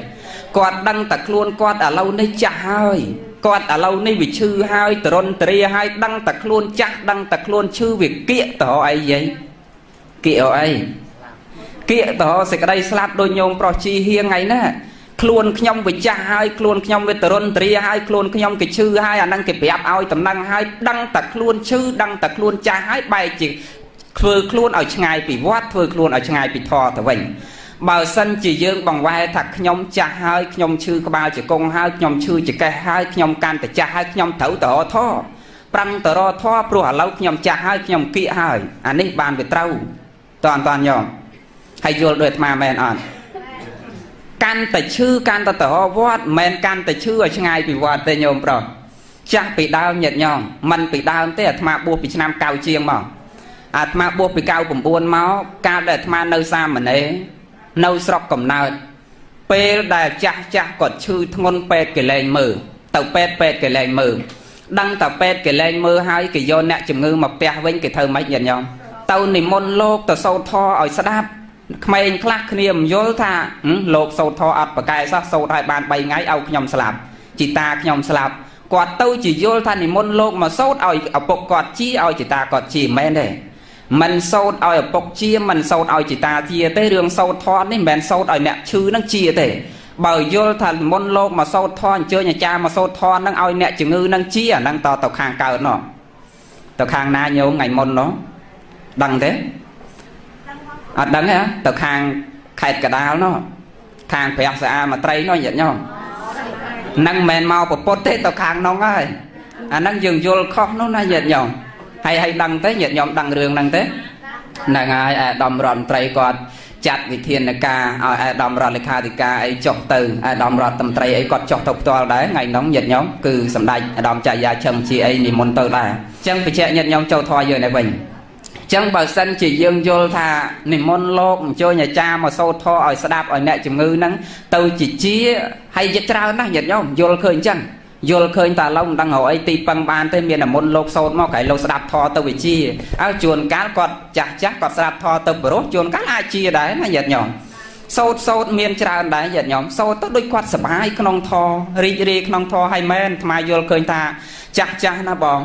គាត់ដឹងតែខ្លួនគាត់ឥឡូវនេះចាស់ហើយគាត់ឥឡូវនេះវាឈឺហើយតរុនតរាហើយដឹងតែខ្លួនចាស់ដឹងតែខ្លួនឈឺវាគៀកទៅអីយាយគៀកអី គៀកទៅសេចក្តីស្លាប់ដូចញោមប្រុសជីហៀងថ្ងៃណាខ្លួនខ្ញុំវាចាស់ហើយខ្លួនខ្ញុំវាតរុនតរាហើយខ្លួនខ្ញុំគេឈឺហើយអានឹងគេប្រាប់ឲ្យតំណែងហើយដឹងតែខ្លួនឈឺដឹងតែខ្លួនចាស់ហើយបែរជាធ្វើខ្លួនឲ្យឆ្ងាយពីវត្តធ្វើខ្លួនឲ្យឆ្ងាយពីធម៌ទៅវិញបើសិនជាយើងបង្វែរថាខ្ញុំចាស់ហើយខ្ញុំឈឺក្បាលជង្គង់ហើយខ្ញុំឈឺចកេះហើយខ្ញុំកាន់តែចាស់ហើយខ្ញុំត្រូវតរធរប្រឹងតរធរព្រោះឥឡូវខ្ញុំចាស់ហើយខ្ញុំគៀកហើយអានេះបានវាត្រូវតអត់តញោម ហើយយល់ដូចអាត្មាមែនអត់កាន់តែឈឺកាន់តែតរវត្តមិនកាន់តែឈឺឲ្យឆ្ងាយពីវត្តទេញោមប្រុសចាស់ពីដើមញាតញោមមិនពីដើមទេអាត្មាបួសពីឆ្នាំ9ជាងមកអាត្មាបួសពី99មកកាលដែលអាត្មានៅសាមណេរនៅស្រុកកំណើតពេលដែលចាស់ចាស់គាត់ឈឺធ្ងន់ពេទ្យគេលែងមើលទៅពេទ្យពេទ្យគេលែងមើលដឹងតែពេទ្យគេលែងមើលហើយគេយកអ្នកជំងឺមកផ្ទះវិញគេធ្វើម៉េចញាតិញោមទៅនិមន្តលោកទៅសូត្រធម៌ឲ្យស្ដាប់ ក្មេងខ្លះគ្នាមិនយល់ថាលោកសូត្រធម៌អត់ប្រកែសោះសូត្រឲ្យបាន3ថ្ងៃឲ្យខ្ញុំស្លាប់ជីតាខ្ញុំស្លាប់គាត់ទៅជាយល់ថានិមន្តលោកមកសូត្រឲ្យឪពុកគាត់ជាឲ្យជីតាគាត់ជាមិនមែនទេមិនសោតឲ្យឪពុកជាមិនសោតឲ្យจิតាជាទេរឿងសោតធន់នេះមិនមែនសោតឲ្យអ្នកឈឺនឹងជាទេបើយល់ថាមុនលោកមកសោតធន់អញ្ជើញអាចារ្យមកសោតធន់នឹងឲ្យអ្នកជំងឺនឹងជាអានឹងតទៅខាងកើតនោះទៅខាងណាញោមថ្ងៃមុននោះដឹងទេ អត់ដឹងទេទៅខាងខេត្តកដាលនោះខាងព្រះសាអាមត្រីនោះញាតិញោមនឹងមិនមែនមកប្រពុតទេទៅខាងនោះហើយអានឹងយើងយល់ខុសនោះណាញាតិញោមហើយហើយដឹងទេញាតិញោមដឹងរឿងហ្នឹងទេហ្នឹងហើយអាដាមរដ្ឋមន្ត្រីគាត់ចាត់វិធានការឲ្យអាដាមរដ្ឋលេខាធិការអីចុះទៅអាដាមរដ្ឋមន្ត្រីអីគាត់ចុះទៅផ្ទាល់ដែរថ្ងៃហ្នឹងញាតិញោមគឺសម្ដេចអាដាមចៃយាឈឹមជាអីនិមន្តទៅដែរអញ្ចឹងបញ្ជាក់ញាតិញោមចូលធွာយើងនេះវិញ ចឹងបើសិនជាយើងយល់ថានិមន្តលោកអញ្ជើញអាចារ្យមកសូត្រធម៌ឲ្យស្ដាប់ឲ្យអ្នកជំងឺហ្នឹងទៅជាជាហើយយិតច្រើនណាស់ញាតិញោមយល់ឃើញអញ្ចឹងយល់ឃើញតែឥឡូវមិនដឹងរកអីទីពឹងបានទេមានតែមុនលោកសោតមកក្រៃលោកស្ដាប់ធរទៅវិជាហើយជួនកាលគាត់ចាស់ចាស់គាត់ស្ដាប់ធរទៅបរោះជួនកាលអាចជាដែរណាញាតិញោមសោតសោតមានច្រើនដែរញាតិញោមសោតទៅដូចគាត់សបាយក្នុងធររីករាយក្នុងធរហើយមែនអាត្មាយល់ឃើញថាចាស់ចាស់ណាបង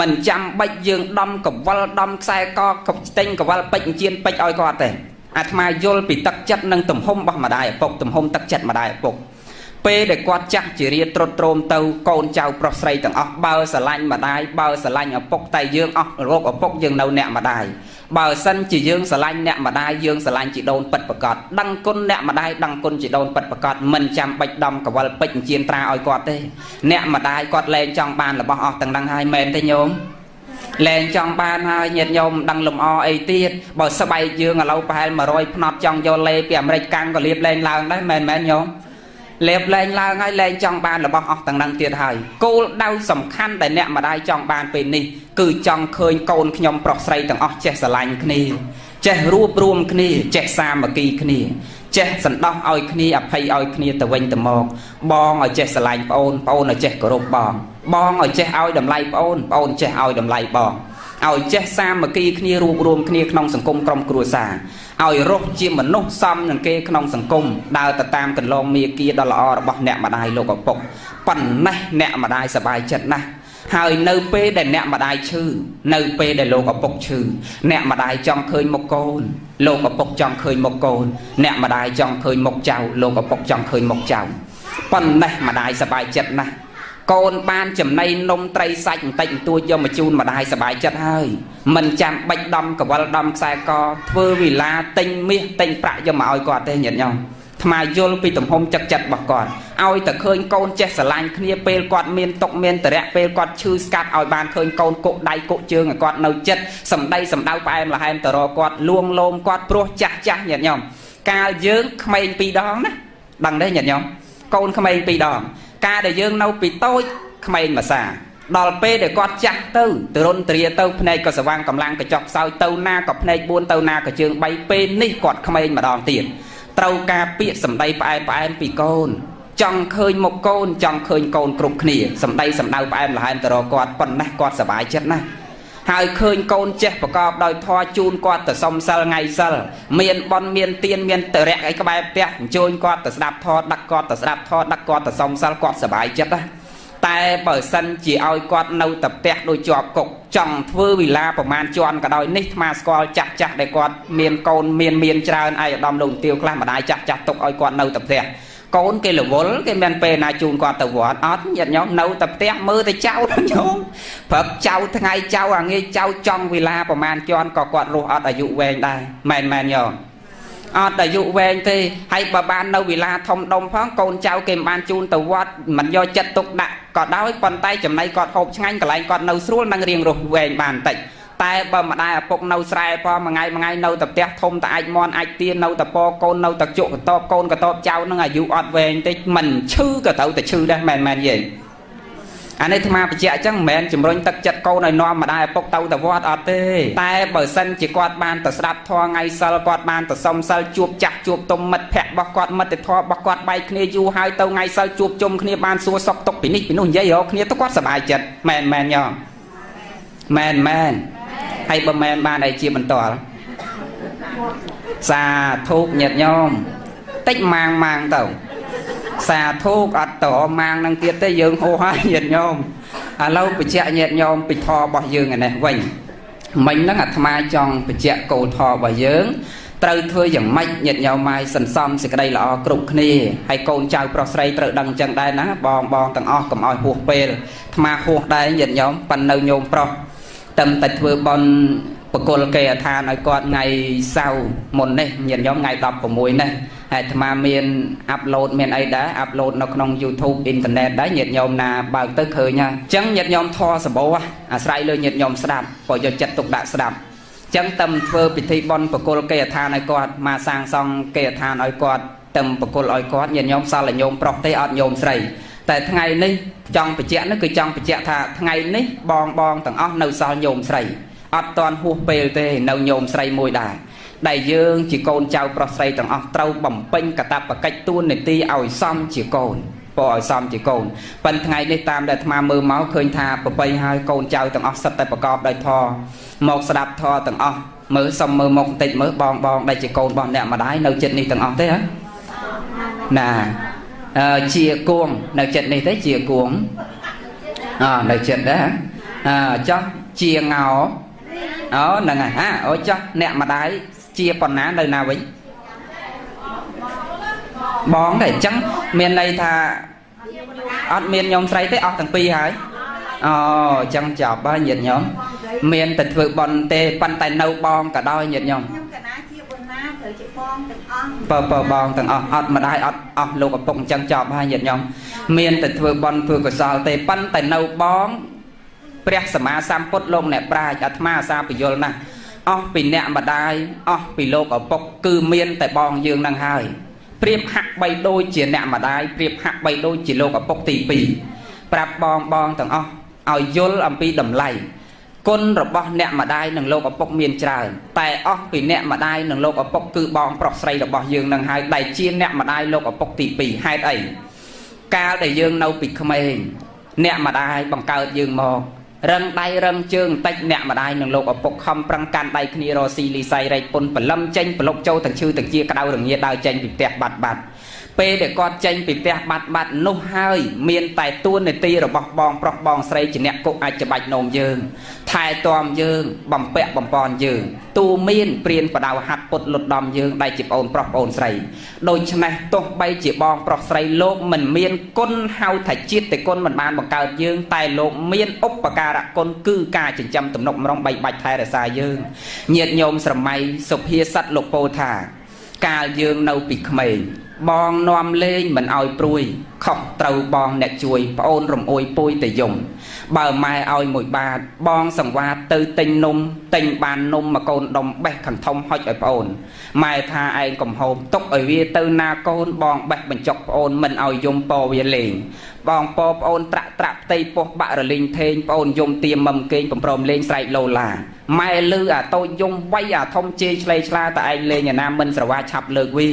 មិនចាំបាច់យើងដំកវលដំខ្សែកកផ្ទៃកវលពេជ្រជៀនពេជ្រឲ្យគាត់ទេអាត្មាយល់ពីទឹកចិត្តនិងទំហំរបស់ម្ដាយឪពុកទំហំទឹកចិត្តម្ដាយឪពុកពេលដែលគាត់ចាស់ជារាត្រុតត្រោមទៅកូនចៅប្រុសស្រីទាំងអស់បើស្រឡាញ់ម្ដាយបើស្រឡាញ់ឪពុកតែយើងអស់រោគឪពុកយើងនៅអ្នកម្ដាយ បើសិនជាយើងស្រឡាញ់អ្នកម្ដាយយើងស្រឡាញ់ជីដូនពិតប្រកបដឹងគុណអ្នកម្ដាយដឹងគុណជីដូនពិតប្រកបមិនចាំបាច់ដំកវលពេជ្រជាត្រាឲ្យគាត់ទេអ្នកម្ដាយគាត់លែងចង់បានរបស់អស់ទាំងហ្នឹងហើយមែនទេញោមលែងចង់បានហើយញាតិញោមដឹងលំអអីទៀតបើស្បែកយើងឥឡូវប្រហែល100ផ្នត់ចង់យកលេពីអាមេរិកកាំងក៏លៀបលែងឡើងដែរមែនមែនញោម លេបលែងឡើងហើយលែងចង់បានរបស់អស់ទាំងនឹងទៀតហើយគោលដៅសំខាន់ដែលអ្នកម្ដាយចង់បានពេលនេះគឺចង់ឃើញកូនខ្ញុំប្រុសស្រីទាំងអស់ចេះស្រឡាញ់គ្នាចេះរួបរួមគ្នាចេះសាមគ្គីគ្នាចេះសន្តោសឲ្យគ្នាអភ័យឲ្យគ្នាទៅវិញទៅមកបងឲ្យចេះស្រឡាញ់ប្អូនប្អូនឲ្យចេះគោរពបងបងឲ្យចេះឲ្យតម្លៃប្អូនប្អូនចេះឲ្យតម្លៃបង ឲ្យចេះសាមគ្គីគ្នារួបរวมគ្នាក្នុងសង្គមក្រុមគ្រួសារឲ្យរស់ជាមនុស្សសមនឹងគេក្នុងសង្គមដើរទៅតាមកន្លងមាគាដ៏ល្អរបស់អ្នកម្ដាយលោកឪពុកប៉ុណ្ណេះអ្នកម្ដាយសប្បាយចិត្តណាស់ហើយនៅពេលដែលអ្នកម្ដាយឈឺនៅពេលដែលលោកឪពុកឈឺអ្នកម្ដាយចង់ឃើញមុខកូន លោកឪពុកចង់ឃើញមុខកូន អ្នកម្ដាយចង់ឃើញមុខចៅលោកឪពុកចង់ឃើញមុខចៅប៉ុណ្ណេះម្ដាយសប្បាយចិត្តណាស់ កូនបានចំណីនំត្រីសាច់បន្តិចបន្តួចយកមកជូនម្ដាយសบายចិត្តហើយមិនចាំបាច់ដំកវលដំខ្សែកធ្វើវិឡាទិញមាសទិញប្រាក់យកមកឲ្យគាត់ទេញាតិញោមថ្មយល់ពីទំហំចិត្តចិត្តរបស់គាត់ឲ្យតែឃើញកូនចេះស្រឡាញ់គ្នាពេលគាត់មានទុកមានតរៈពេលគាត់ឈឺស្កាត់ឲ្យបានឃើញកូនគុកដៃគុកជើងឲ្យគាត់នៅចិត្តសំដីសំដៅផ្អែមល្ហែមទៅរកគាត់លួងលោមគាត់ព្រោះចាស់ចាស់ញាតិញោមកាលយើងក្មេងពីរដងណាដឹងទេញាតិញោមកូនក្មេងពីរដង ការដែលយើងនៅពីតូចក្មេងភាសាដល់ពេលដែលគាត់ចាស់ទៅទរុនទ្រាទៅភ្នែកក៏ស្វាំងកម្លាំងកញ្ចក់ខ្សោយទៅណាក៏ភ្នែក4ទៅណាក៏ជើង3ពេលនេះគាត់ក្មេងម្ដងទៀតត្រូវការពាក្យសម្ដីផ្អែមផ្អែមពីកូន ចង់ឃើញមុខកូនចង់ឃើញកូនគ្រប់គ្នាសម្ដីសម្ដៅផ្អែមល្ហែមទៅរកគាត់ប៉ុណ្ណេះគាត់សប្បាយចិត្តណាស់ ហើយឃើញកូនចេះប្រកបដោយធម៌ជូនគាត់ទៅសុំសិលថ្ងៃសិលមានបនមានទៀនមានតរៈអីក្បែរផ្ទះអញ្ជើញគាត់ទៅស្ដាប់ធម៌ដឹកគាត់ទៅស្ដាប់ធម៌ដឹកគាត់ទៅសុំសិលគាត់សប្បាយចិត្តណាតែបើសិនជាឲ្យគាត់នៅតែផ្ទះដូចជាប់គុកចង់ធ្វើវិឡាប្រមាណជាន់ក៏ដោយនេះថ្មស្គាល់ចាស់ចាស់ដែលគាត់មានកូនមានមានច្រើនឯកឧត្តមលោកទាវខ្លះម្ដាយចាស់ចាស់ទុកឲ្យគាត់នៅតែផ្ទះ កូនគេរវល់គេមានពេលណាជូនគាត់ទៅវត្តអត់ញាតិញោមនៅតែផ្ទះមើលតែចៅញោមព្រឹកចៅថ្ងៃចៅអាងាយចៅចង់វិឡាប្រមាណជាន់ក៏គាត់រស់អត់អាយុវែងដែរមែនមែនញោមអត់អាយុវែងទេហើយបើបាននៅវិឡាធំដុំផងកូនចៅគេមិនបានជូនទៅវត្តមិនយកចិត្តទុកដាក់ក៏ដោយប៉ុន្តែចំណៃគាត់ហូបឆ្ងាញ់កន្លែងគាត់នៅស្រួលនឹងរៀងរស់វែងបានតិច តែបើម្ដាយឪពុកនៅស្រែផងមួយថ្ងៃមួយថ្ងៃនៅតែផ្ទះធំតែអាចមន់អាចទៀននៅតែពកូននៅតែជក់កតបកូនកតបចៅនឹងអាយុអត់វែងតិចមិនឈឺក៏ត្រូវតែឈឺដែរមែនមែនយេអានេះអាត្មាបញ្ជាក់អញ្ចឹងមិនមែនជំរុញទឹកចិត្តកូនឲ្យនាំម្ដាយឪពុកទៅទៅវត្តអត់ទេតែបើសិនជាគាត់បានទៅស្ដាប់ធម៌ថ្ងៃសិលគាត់បានទៅសុំសិលជួបចាស់ជួបទុំមិត្តភ័ក្តិរបស់គាត់មិត្តធម៌របស់គាត់បែកគ្នាយូរហើយទៅថ្ងៃសិលជួបជុំគ្នាបានសួរសុខទុក្ខពីនេះពីនោះនិយាយរកគ្នាទៅគាត់សប្បាយចិត្តមែនមែនយ៉ មែនមែនហើយបើមែនបានអីជាបន្តសាធុញាតញោមតិចម៉ាងម៉ាងទៅសាធុអត់តម៉ាងនឹងទៀតទេយើងហោហើយញាតញោមឥឡូវបញ្ជាក់ញាតញោមពីធម៌របស់យើងឯនេះវិញមិញហ្នឹងអាត្មាចង់បញ្ជាក់គោលធម៌របស់យើងត្រូវធ្វើយ៉ាងម៉េចញាតញោមម៉ាយសន្សំសេចក្តីល្អគ្រប់គ្នាហើយកូនចៅប្រុសស្រីត្រូវដឹងចឹងដែរណាបងបងទាំងអស់កុំឲ្យហួសពេលអាត្មាហួសដែរញាតញោមប៉ិននៅញោមប្រុស តែតែធ្វើបន់បកុលគេអឋានឲ្យគាត់ថ្ងៃសៅរ៍មុននេះញាតិញោមថ្ងៃ16នេះហើយអាត្មាមានអាប់ឡូតមានអីដែរអាប់ឡូតនៅក្នុង YouTube អ៊ីនធឺណិតដែរញាតិញោមណាបើកទៅឃើញហ្នឹងអញ្ចឹងញាតិញោមធរសបោអាស្រ័យលើញាតិញោមស្ដាប់បើយកចិត្តទុកដាក់ស្ដាប់ចឹងតែធ្វើពិធីបន់បកុលគេអឋានឲ្យគាត់មកសាងសង់គេអឋានឲ្យគាត់តែបកុលឲ្យគាត់ញាតិញោមសល់តែញោមប្រុសទេអត់ញោមស្រី តែថ្ងៃនេះចង់បញ្ជាក់នោះគឺចង់បញ្ជាក់ថាថ្ងៃនេះបងបងទាំងអស់នៅសល់ញោមស្រីអត់តាន់ហួសពេលទេនៅញោមស្រីមួយដែរដែលយើងជាកូនចៅប្រុសស្រីទាំងអស់ត្រូវបំពេញកតបកិច្ចទួនាទីឲ្យសមជាកូនពោឲ្យសមជាកូនប៉ុន្តែថ្ងៃនេះតាមដែលអាត្មាមើលមកឃើញថាប្របីហើយកូនចៅទាំងអស់សិតតែប្រកបដោយធម៌មកស្ដាប់ធម៌ទាំងអស់មើលសុំមើលមកបន្តិចមើលបងបងដែលជាកូនរបស់អ្នកម្ដាយនៅចិត្តនេះទាំងអស់ទេហ៎ណា ជាគួងនៅចិត្តនេះទេជាគួងអនៅចិត្តដែរអចោះជាងោអូហ្នឹងហើយអាអូចោះអ្នកម្ដាយជាប៉ុណ្ណានៅណាវិញបងតែអញ្ចឹងមានន័យថាអត់មានខ្ញុំស្រីទេអស់ទាំងពីរហើយអូអញ្ចឹងចប់ហើយញាតិញោមមានតែធ្វើបន់ទេប៉ុន្តែនៅបងក៏ដោយញាតិញោមខ្ញុំកណាជា បុណ្ណាត្រូវជាបងទាំងអស់បើបើបងទាំងអស់អត់ម្ដាយអត់អស់លោកឪពុកអញ្ចឹងចប់ហើយញាតិញោមមានតែធ្វើបន់ធ្វើកុសលទេប៉ុន្តែនៅបងព្រះសម្មាសម្ពុទ្ធលោកអ្នកប្រាជ្ញអាត្មាអាសាពយល់ណាស់អស់ពីអ្នកម្ដាយអស់ពីលោកឪពុកគឺមានតែបងយើងនឹងហើយប្រៀបហាក់បីដូចជាអ្នកម្ដាយប្រៀបហាក់បីដូចជាលោកឪពុកទី2ប្រាប់បងបងទាំងអស់ឲ្យយល់អំពីតម្លៃ គុណរបស់អ្នកម្ដាយនិងលោកឪពុកមានច្រើនតែអស់ពីអ្នកម្ដាយនិងលោកឪពុកគឺបងប្រុសស្រីរបស់យើងនឹងហើយដែលជាអ្នកម្ដាយលោកឪពុកទី2ហេតុអីកាលដែលយើងនៅពីក្មេងអ្នកម្ដាយបង្កើតយើងមករឹងដៃរឹងជើងតិចអ្នកម្ដាយនិងលោកឪពុកខំប្រឹងកាន់ដៃគ្នារស៊ីលីសៃរែកពុនបលឹមចេញប្រឡប់ចូលទាំងឈឺទាំងជាក្តៅរងាដើរចេញពីផ្ទះបាត់បាត់ ពេលដែលគាត់ចេញពីផ្ទះបាត់បាត់នោះហើយមានតែទួនាទីរបស់បងប្រុសបងស្រីជាអ្នកគុកអាចច្បាច់នោមយើង ថែទាំយើង បំពាក់បំពន់យើងទូមានព្រៀនបដៅហាត់ពុតលុតដំយើងដែលជាប្អូនប្រុសប្អូនស្រីដូច្នេះទោះបីជាបងប្រុសស្រីលោកមិនមានគុណហៅថាជាតិតែគុណមិនបានបង្កើតយើង តែលោកមានឧបការៈគុណគឺការចិញ្ចឹមទំនុកម្រងបីបាច់ថែរក្សាយើងញាតញោមស្រមៃសុភាសិតលោកពោលថា កាលយើងនៅពីក្មេង បងនាំលេងមិនអោយព្រួយខុសត្រូវបងអ្នកជួយប្អូនរំអួយពួយទៅយំបើម៉ែឲ្យមួយបាត បងសង្វាតទៅទិញនំទិញបាននំមកកូនដុំបេះខាងធំហុចឲ្យប្អូនម៉ែថាឯងកំហូបទុកឲ្យវាទៅណាកូនបងបេះបញ្ចុកប្អូនមិនឲ្យយំពវាលេង បងពប្អូនត្រាក់ត្រាក់ផ្ទៃពោះបាក់រលីងថេងប្អូនយំទៀមមឹមគេងបំប្រមលេងស្រែកលោឡាម៉ែលឺអាតូចយំវៃអាធំជេរឆ្លេឆ្លាតែឯងលេងអាណាមិនស្រវាឆាប់លើកវា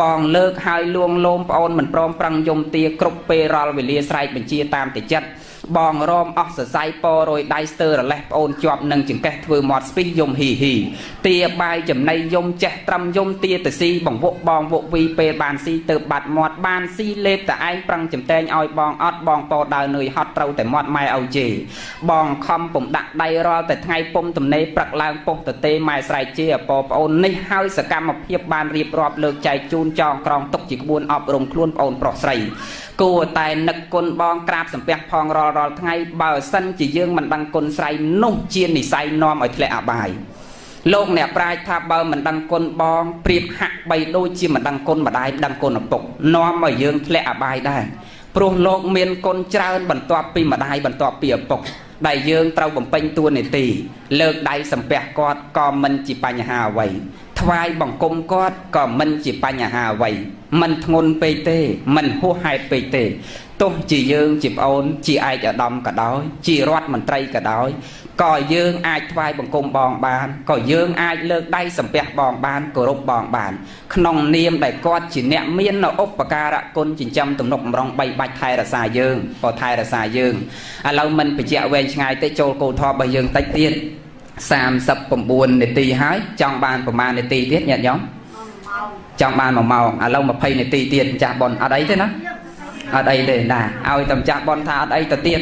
បងលើកហើយលួងលោមប្អូនមិនព្រមប្រឹងយំទាគ្រប់ពេលរាល់វេលាស្រែកបញ្ជាតាមតែចិត្ត បងរមអស់សរសៃពរយដៃស្ទើររលេះប្អូនជាប់នឹងចង្កេះធ្វើមាត់ស្ពីយំហ៊ីហ៊ីទាបាយចំណៃយំចេះត្រឹមយំទាទៅស៊ីបង្វក់បងវក់វីពេលបានស៊ីទៅបាត់មាត់បានស៊ីលេបតែឯងប្រឹងចំតែងឲ្យបងអត់បងពោដើរនឿយហត់ត្រូវតែមាត់ម៉ែឲ្យជេបងខំពំដាក់ដៃរាល់តែថ្ងៃពុំទំនេរព្រឹកឡើងពុះទៅទេម៉ែស្រែកជេអពប្អូននេះហើយសកម្មភាពបានរៀបរាប់លើកចែកជូនចងក្រងទុកជាក្បួនអប់រំខ្លួនប្អូនប្រុសស្រី គួរតែនឹកគុណបងក្រាបសំពះផងរាល់រាល់ថ្ងៃបើសិនជាយើងមិនដឹងគុណស្រ័យនោះជានិស័យនាំឲ្យធ្លាក់អបាយលោកអ្នកប្រាជ្ញថាបើមិនដឹងគុណបងប្រៀបហាក់បីដូចជាមិនដឹងគុណម្ដាយដឹងគុណឪពុកនាំឲ្យយើងធ្លាក់អបាយដែរព្រោះលោកមានគុណច្រើនបន្ទាប់ពីម្ដាយបន្ទាប់ពីឪពុកដែលយើងត្រូវបំពេញតួនាទីលើកដៃសំពះគាត់ក៏មិនជាបញ្ហាអ្វី ថ្វាយបង្គំគាត់ក៏មិនជាបញ្ហាអ្វីមិនធ្ងន់ពេកទេមិនហួសហេតុពេកទេទោះជាយើងជាប្អូន ជាឯកឧត្តមក៏ដោយ ជារដ្ឋមន្ត្រីក៏ដោយក៏យើងអាចថ្វាយបង្គំបងបានក៏យើងអាចលើកដៃសំពះបងបានគោរពបងបាន ក្នុងនាមដែលគាត់ជាអ្នកមាននៅឧបការៈគុណចិញ្ចឹមទំនុកម្រងបីបាច់ថែរក្សាយើងក៏ថែរក្សាយើងឥឡូវមិនបញ្ជាក់វែងឆ្ងាយទេចូលគោលធម៌របស់យើងតិចទៀត 39នាទីហើយចង់បានប្រមាណនាទីទៀតញាតិញោមចង់បាន1ម៉ោងឥឡូវ20នាទីទៀតម្ចាស់ប៉ុនអត់អីទេណាអត់អីទេណាឲ្យតែម្ចាស់ប៉ុនថាអត់អីទៅទៀត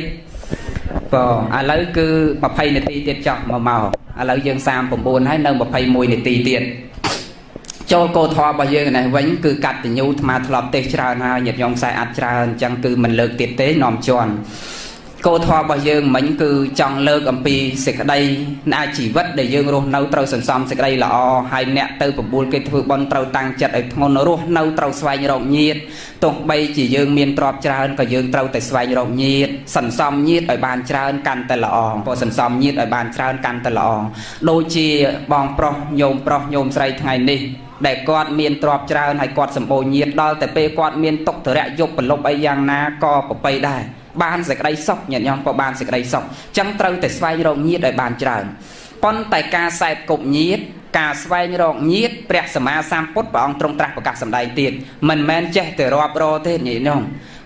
បើឥឡូវគឺ20នាទីទៀតចោះ1ម៉ោងឥឡូវយើង39ហើយនៅ21នាទីទៀតចូលកោធម៌របស់យើងនេះវិញគឺកតញ្ញូអាត្មាធ្លាប់ទេសច្រើនហើយញាតិញោមខ្សែអត់ច្រើនអញ្ចឹងគឺមិនលើកទៀតទេនាំជន់ គោលធម៌របស់យើងមិញគឺចង់លើកអំពីសេចក្តីណាជីវិតដែលយើងរស់នៅត្រូវសន្សំសេចក្តីល្អហើយអ្នកទៅបបួលគេធ្វើបន់ត្រូវតាំងចិត្តឲ្យធ្ងន់រស់នៅត្រូវស្វែងរកញាតទោះបីជាយើងមានទ្រព្យច្រើនក៏យើងត្រូវតែស្វែងរកញាតសន្សំញាតឲ្យបានច្រើនកាន់តែល្អព្រោះសន្សំញាតឲ្យបានច្រើនកាន់តែល្អដូចជាបងប្រុសញោមប្រុសញោមស្រីថ្ងៃនេះដែលគាត់មានទ្រព្យច្រើនហើយគាត់សម្បូរញាតដល់តែពេលគាត់មានទុកធរៈយប់ប្រលប់អីយ៉ាងណាក៏ប្របីដែរ បានសេចក្តីសុខញាតិញោមក៏បានសេចក្តីសុខអញ្ចឹងត្រូវតែស្វែងរកញាតឲ្យបានច្រើនប៉ុន្តែការសែបគប់ញាតការស្វែងរកញាតព្រះសម្មាសម្ពុទ្ធព្រះអង្គទ្រង់ត្រាស់ប្រកាសសម្ដែងទៀតមិនមែនចេះតែរាប់រទេញាតិញោម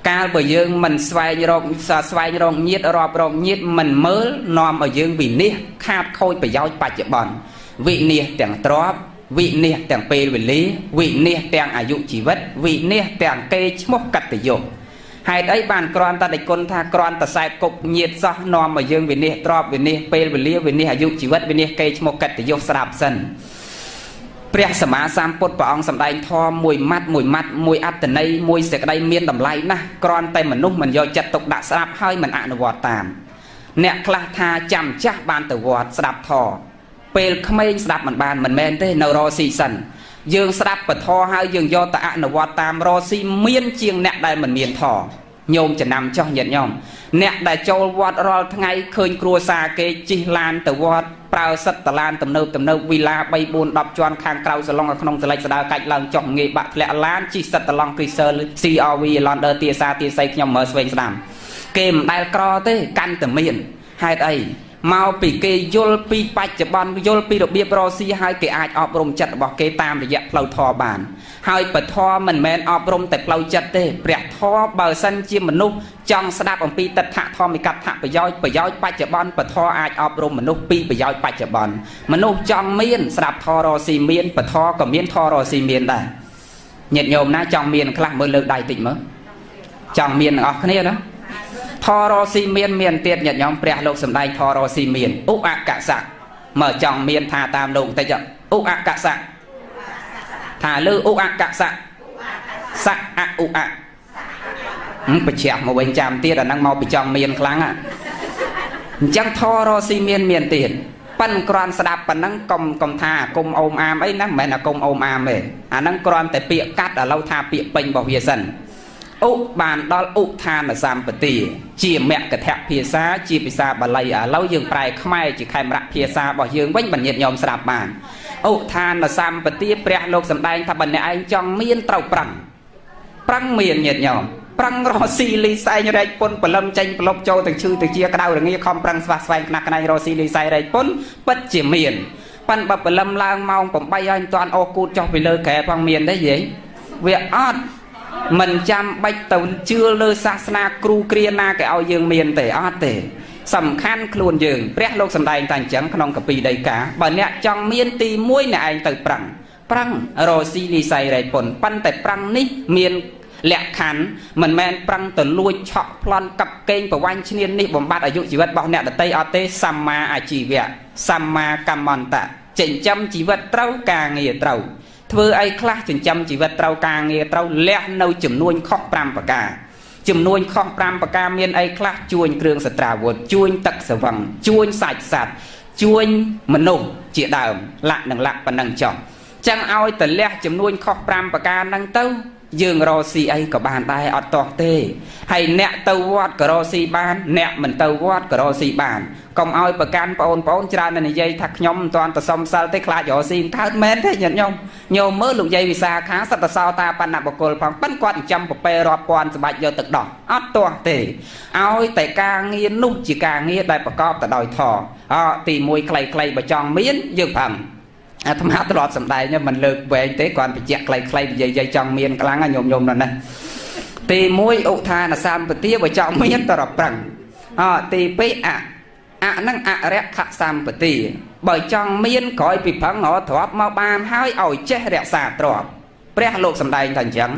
កាលបើយើងមិនស្វែងរកស្វែងរកញាតរាប់រកញាតមិនមើលនាំឲ្យយើងវិនិច្ឆ័យខាតខូចប្រយោជន៍បច្ចុប្បន្នវិនិច្ឆ័យទាំងទ្រព្យវិនិច្ឆ័យទាំងពេលវេលាវិនិច្ឆ័យទាំងអាយុជីវិតវិនិច្ឆ័យទាំងកេរ្តិ៍ឈ្មោះកតញ្ញូ ហេតុអីបានគ្រាន់តែដេគុណថាគ្រាន់តែសែបគប់ញាតសោះនាំឲ្យយើងវិនិច្ឆ័យទ្របវិនិច្ឆ័យពេលវេលាវិនិច្ឆ័យអាយុជីវិតវិនិច្ឆ័យកេរឈ្មោះកិត្តិយសស្រាប់សិនព្រះសម្មាសម្ពុទ្ធព្រះអង្គសម្ដែងធម៌មួយម៉ាត់មួយម៉ាត់មួយអត្តន័យមួយសេចក្តីមានតម្លៃណាស់គ្រាន់តែមនុស្សមិនយកចិត្តទុកដាក់ស្ដាប់ហើយមិនអនុវត្តតាម អ្នកខ្លះថាចាំចាស់បានទៅវត្តស្ដាប់ធម៌ពេលក្មេងស្ដាប់មិនបានមិនមែនទេនៅរស៊ីសិន យើងស្ដាប់ពធហើយយើងយកទៅអនុវត្តតាមរស៊ីមានជាងអ្នកដែលមិនមានធញោមចំណាំចោះញាតិញោមអ្នកដែលចូលវត្តរាល់ថ្ងៃឃើញគ្រួសារគេជិះឡានទៅវត្តប្រើសិតតឡានទំនើបទំនើបវីឡា3 4 10ជាន់ខាងក្រៅសឡុងនៅក្នុងសលេចស្ដារកាច់ឡើងចុះងាយបាក់ធ្លាក់ឡានជិះសិតតឡង់គ្រីសើ CRV Lander ទាសាទាស័យខ្ញុំមើលស្វែងស្ដាំគេមិនដែលក្រទេកាន់តែមានហេតុអី មកពីគេយល់ពីបច្ចុប្បន្នយល់ពីរបៀបរស់ស៊ីហើយគេអាចអប់រំចិត្តរបស់គេតាមរយៈផ្លូវធម៌បាន ហើយពធមិនមែនអប់រំតែផ្លូវចិត្តទេព្រះធម៌បើសិនជាមនុស្សចង់ស្ដាប់អំពីតថធម្មិកថាប្រយោជន៍ប្រយោជន៍បច្ចុប្បន្នពធអាចអប់រំមនុស្សពីប្រយោជន៍បច្ចុប្បន្នមនុស្សចង់មានស្ដាប់ធររស៊ីមានពធក៏មានធររស៊ីមានដែរញាតិញោមណាចង់មានខ្លះមើលលើកដៃតិចមើលចង់មានទាំងអស់គ្នាណា ធររស៊ីមានមានទៀតញាតិញោមព្រះលោកសំដែងធររស៊ីមានឧអកសៈមើលចង់មានថាតាមលោកតិចឧអកសៈថាលើឧអកសៈសៈអឧអបច្ចាស់មកវិញចាំទៀតអាហ្នឹងមកពីចង់មានខ្លាំងអញ្ចឹងធររស៊ីមានមានទៀតប៉ិនគ្រាន់ស្ដាប់ប៉ុណ្ណឹងកុំកុំថាអាគុំអូមអាមអីណាមិនមែនអាគុំអូមអាមទេអាហ្នឹងគ្រាន់តែពាក្យកាត់ឥឡូវថាពាក្យពេញរបស់វាសិន ឧបានដល់ឧឋានសម្បទាជាមគ្គធភាសាជាភាសាបាលីឥឡូវយើងប្រែខ្មែរជាខេមរៈភាសារបស់យើងវិញបញ្ញត្តិញោមស្រាប់បានឧឋានសម្បទាព្រះលោកសម្ដែងថាបើអ្នកឯងចង់មានត្រូវប្រឹងប្រឹងមានញាតិញោមប្រឹងរកស៊ីលីសែងរែកពុនបលឹមចេញប្រឡប់ចូលទាំងឈឺទាំងជាក្តៅរងាខំប្រឹងស្វះស្វែងខ្នះខ្នែងរកស៊ីលីសែងរែកពុនពិតជាមានប៉ិនបើបលឹមឡើងម៉ោង8ហើយមិនទាន់អូគូតចុះពីលើក្រែផងមានទេយាយវាអត់ មិនចាំបាច់ទៅជឿលើសាសនាគ្រូគ្រាណាគេឲ្យយើងមានទេអត់ទេ សំខាន់ខ្លួនយើងព្រះលោកសំដែងតែអញ្ចឹងក្នុងកពីដីកាបើអ្នកចង់មានទី1អ្នកឯងទៅប្រឹងប្រឹងរកស៊ីនិស័យរែកពុនប៉ុន្តែប្រឹងនេះមានលក្ខខណ្ឌមិនមែនប្រឹងទៅលួចឆក់ប្លន់កັບកេងប្រវាញ់ឈ្នាននេះបំបត្តិអាយុជីវិតរបស់អ្នកដតីអត់ទេសម្មាអាជីវៈសម្មាកម្មន្តៈចិញ្ចឹមជីវិតត្រូវការងារត្រូវ ធ្វើអីខ្លះចិញ្ចឹមជីវិតត្រូវការងារត្រូវលះនៅចំនួនខុស5ប្រការចំនួនខុស5ប្រការមានអីខ្លះជួញគ្រឿងសត្រាវុធជួញទឹកសវឹងជួញសាច់សត្វជួញមនុស្សជាដើមលក្ខនឹងលក្ខប៉ុណ្ណឹងចុះចឹងឲ្យតលះចំនួនខុស5ប្រការហ្នឹងទៅយើងរកស៊ីអីក៏បានដែរអត់តោះទេហើយអ្នកទៅវត្តក៏រកស៊ីបាន អ្នកមិនទៅវត្តក៏រកស៊ីបាន កុំឲ្យប្រកាន់បងប្អូនច្រើននិយាយថាខ្ញុំមិនទាន់ទៅសំសិលទេខ្លាចរកស៊ីកើតមែនទេញាតិញោមញោមមើលលោកយាយវិសាខាសត្វសោតាបណ្ណបកុលផងប៉ិនគាត់ចិញ្ចឹមប្រពេរាប់ពាន់សម្បាច់យកទឹកដោះអត់ទាស់ទេឲ្យតែការងារនោះជាការងារដែលប្រកបទៅដោយធម៌អទី1ខ្លីៗបើចង់មានយើងប្រឹងអាត្មាទ្រព្យសំដែងមិនលើកវែងទេគាត់បញ្ជាក់ខ្លីៗនិយាយយាយចង់មានខ្លាំងញោមញោមណាស់ទី1ឧថានសម្បទាបើចង់មានតរប្រឹងអទី2អ អនឹងអរិខសម្បទាបើចង់មានក្រោយពីប្រឹងរកទ្រព្យមកបានហើយឲ្យចេះរក្សាទ្រព្យព្រះលោកសំដែងថាអញ្ចឹង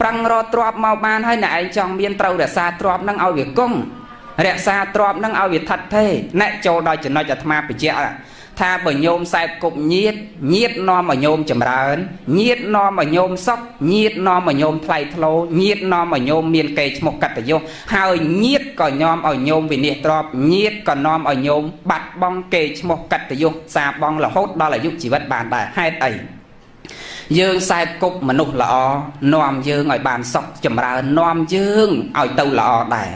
ប្រឹងរកទ្រព្យមកបានហើយអ្នកឯងចង់មានត្រូវរក្សាទ្រព្យនឹងឲ្យវាគង់រក្សាទ្រព្យនឹងឲ្យវាថិតថេរអ្នកចូលដល់ចំណុចអាត្មាបញ្ជាក់ ថាបើញោមសែបគប់ញៀតញៀតនាំឲ្យញោមចម្រើនញៀតនាំឲ្យញោមសុខញៀតនាំឲ្យញោមថ្លៃថ្នូរញៀតនាំឲ្យញោមមានកេរឈ្មោះកតញ្ញុហើយញៀតក៏នាំឲ្យញោមវិនិច្ឆ័យទ្របញៀតក៏នាំឲ្យញោមបាត់បង់កេរឈ្មោះកតញ្ញុសាបង់រហូតដល់អាយុជីវិតបានដែរហេតុអីយើងសែបគប់មនុស្សល្អនាំយើងឲ្យបានសុខចម្រើននាំយើងឲ្យទៅល្អដែរ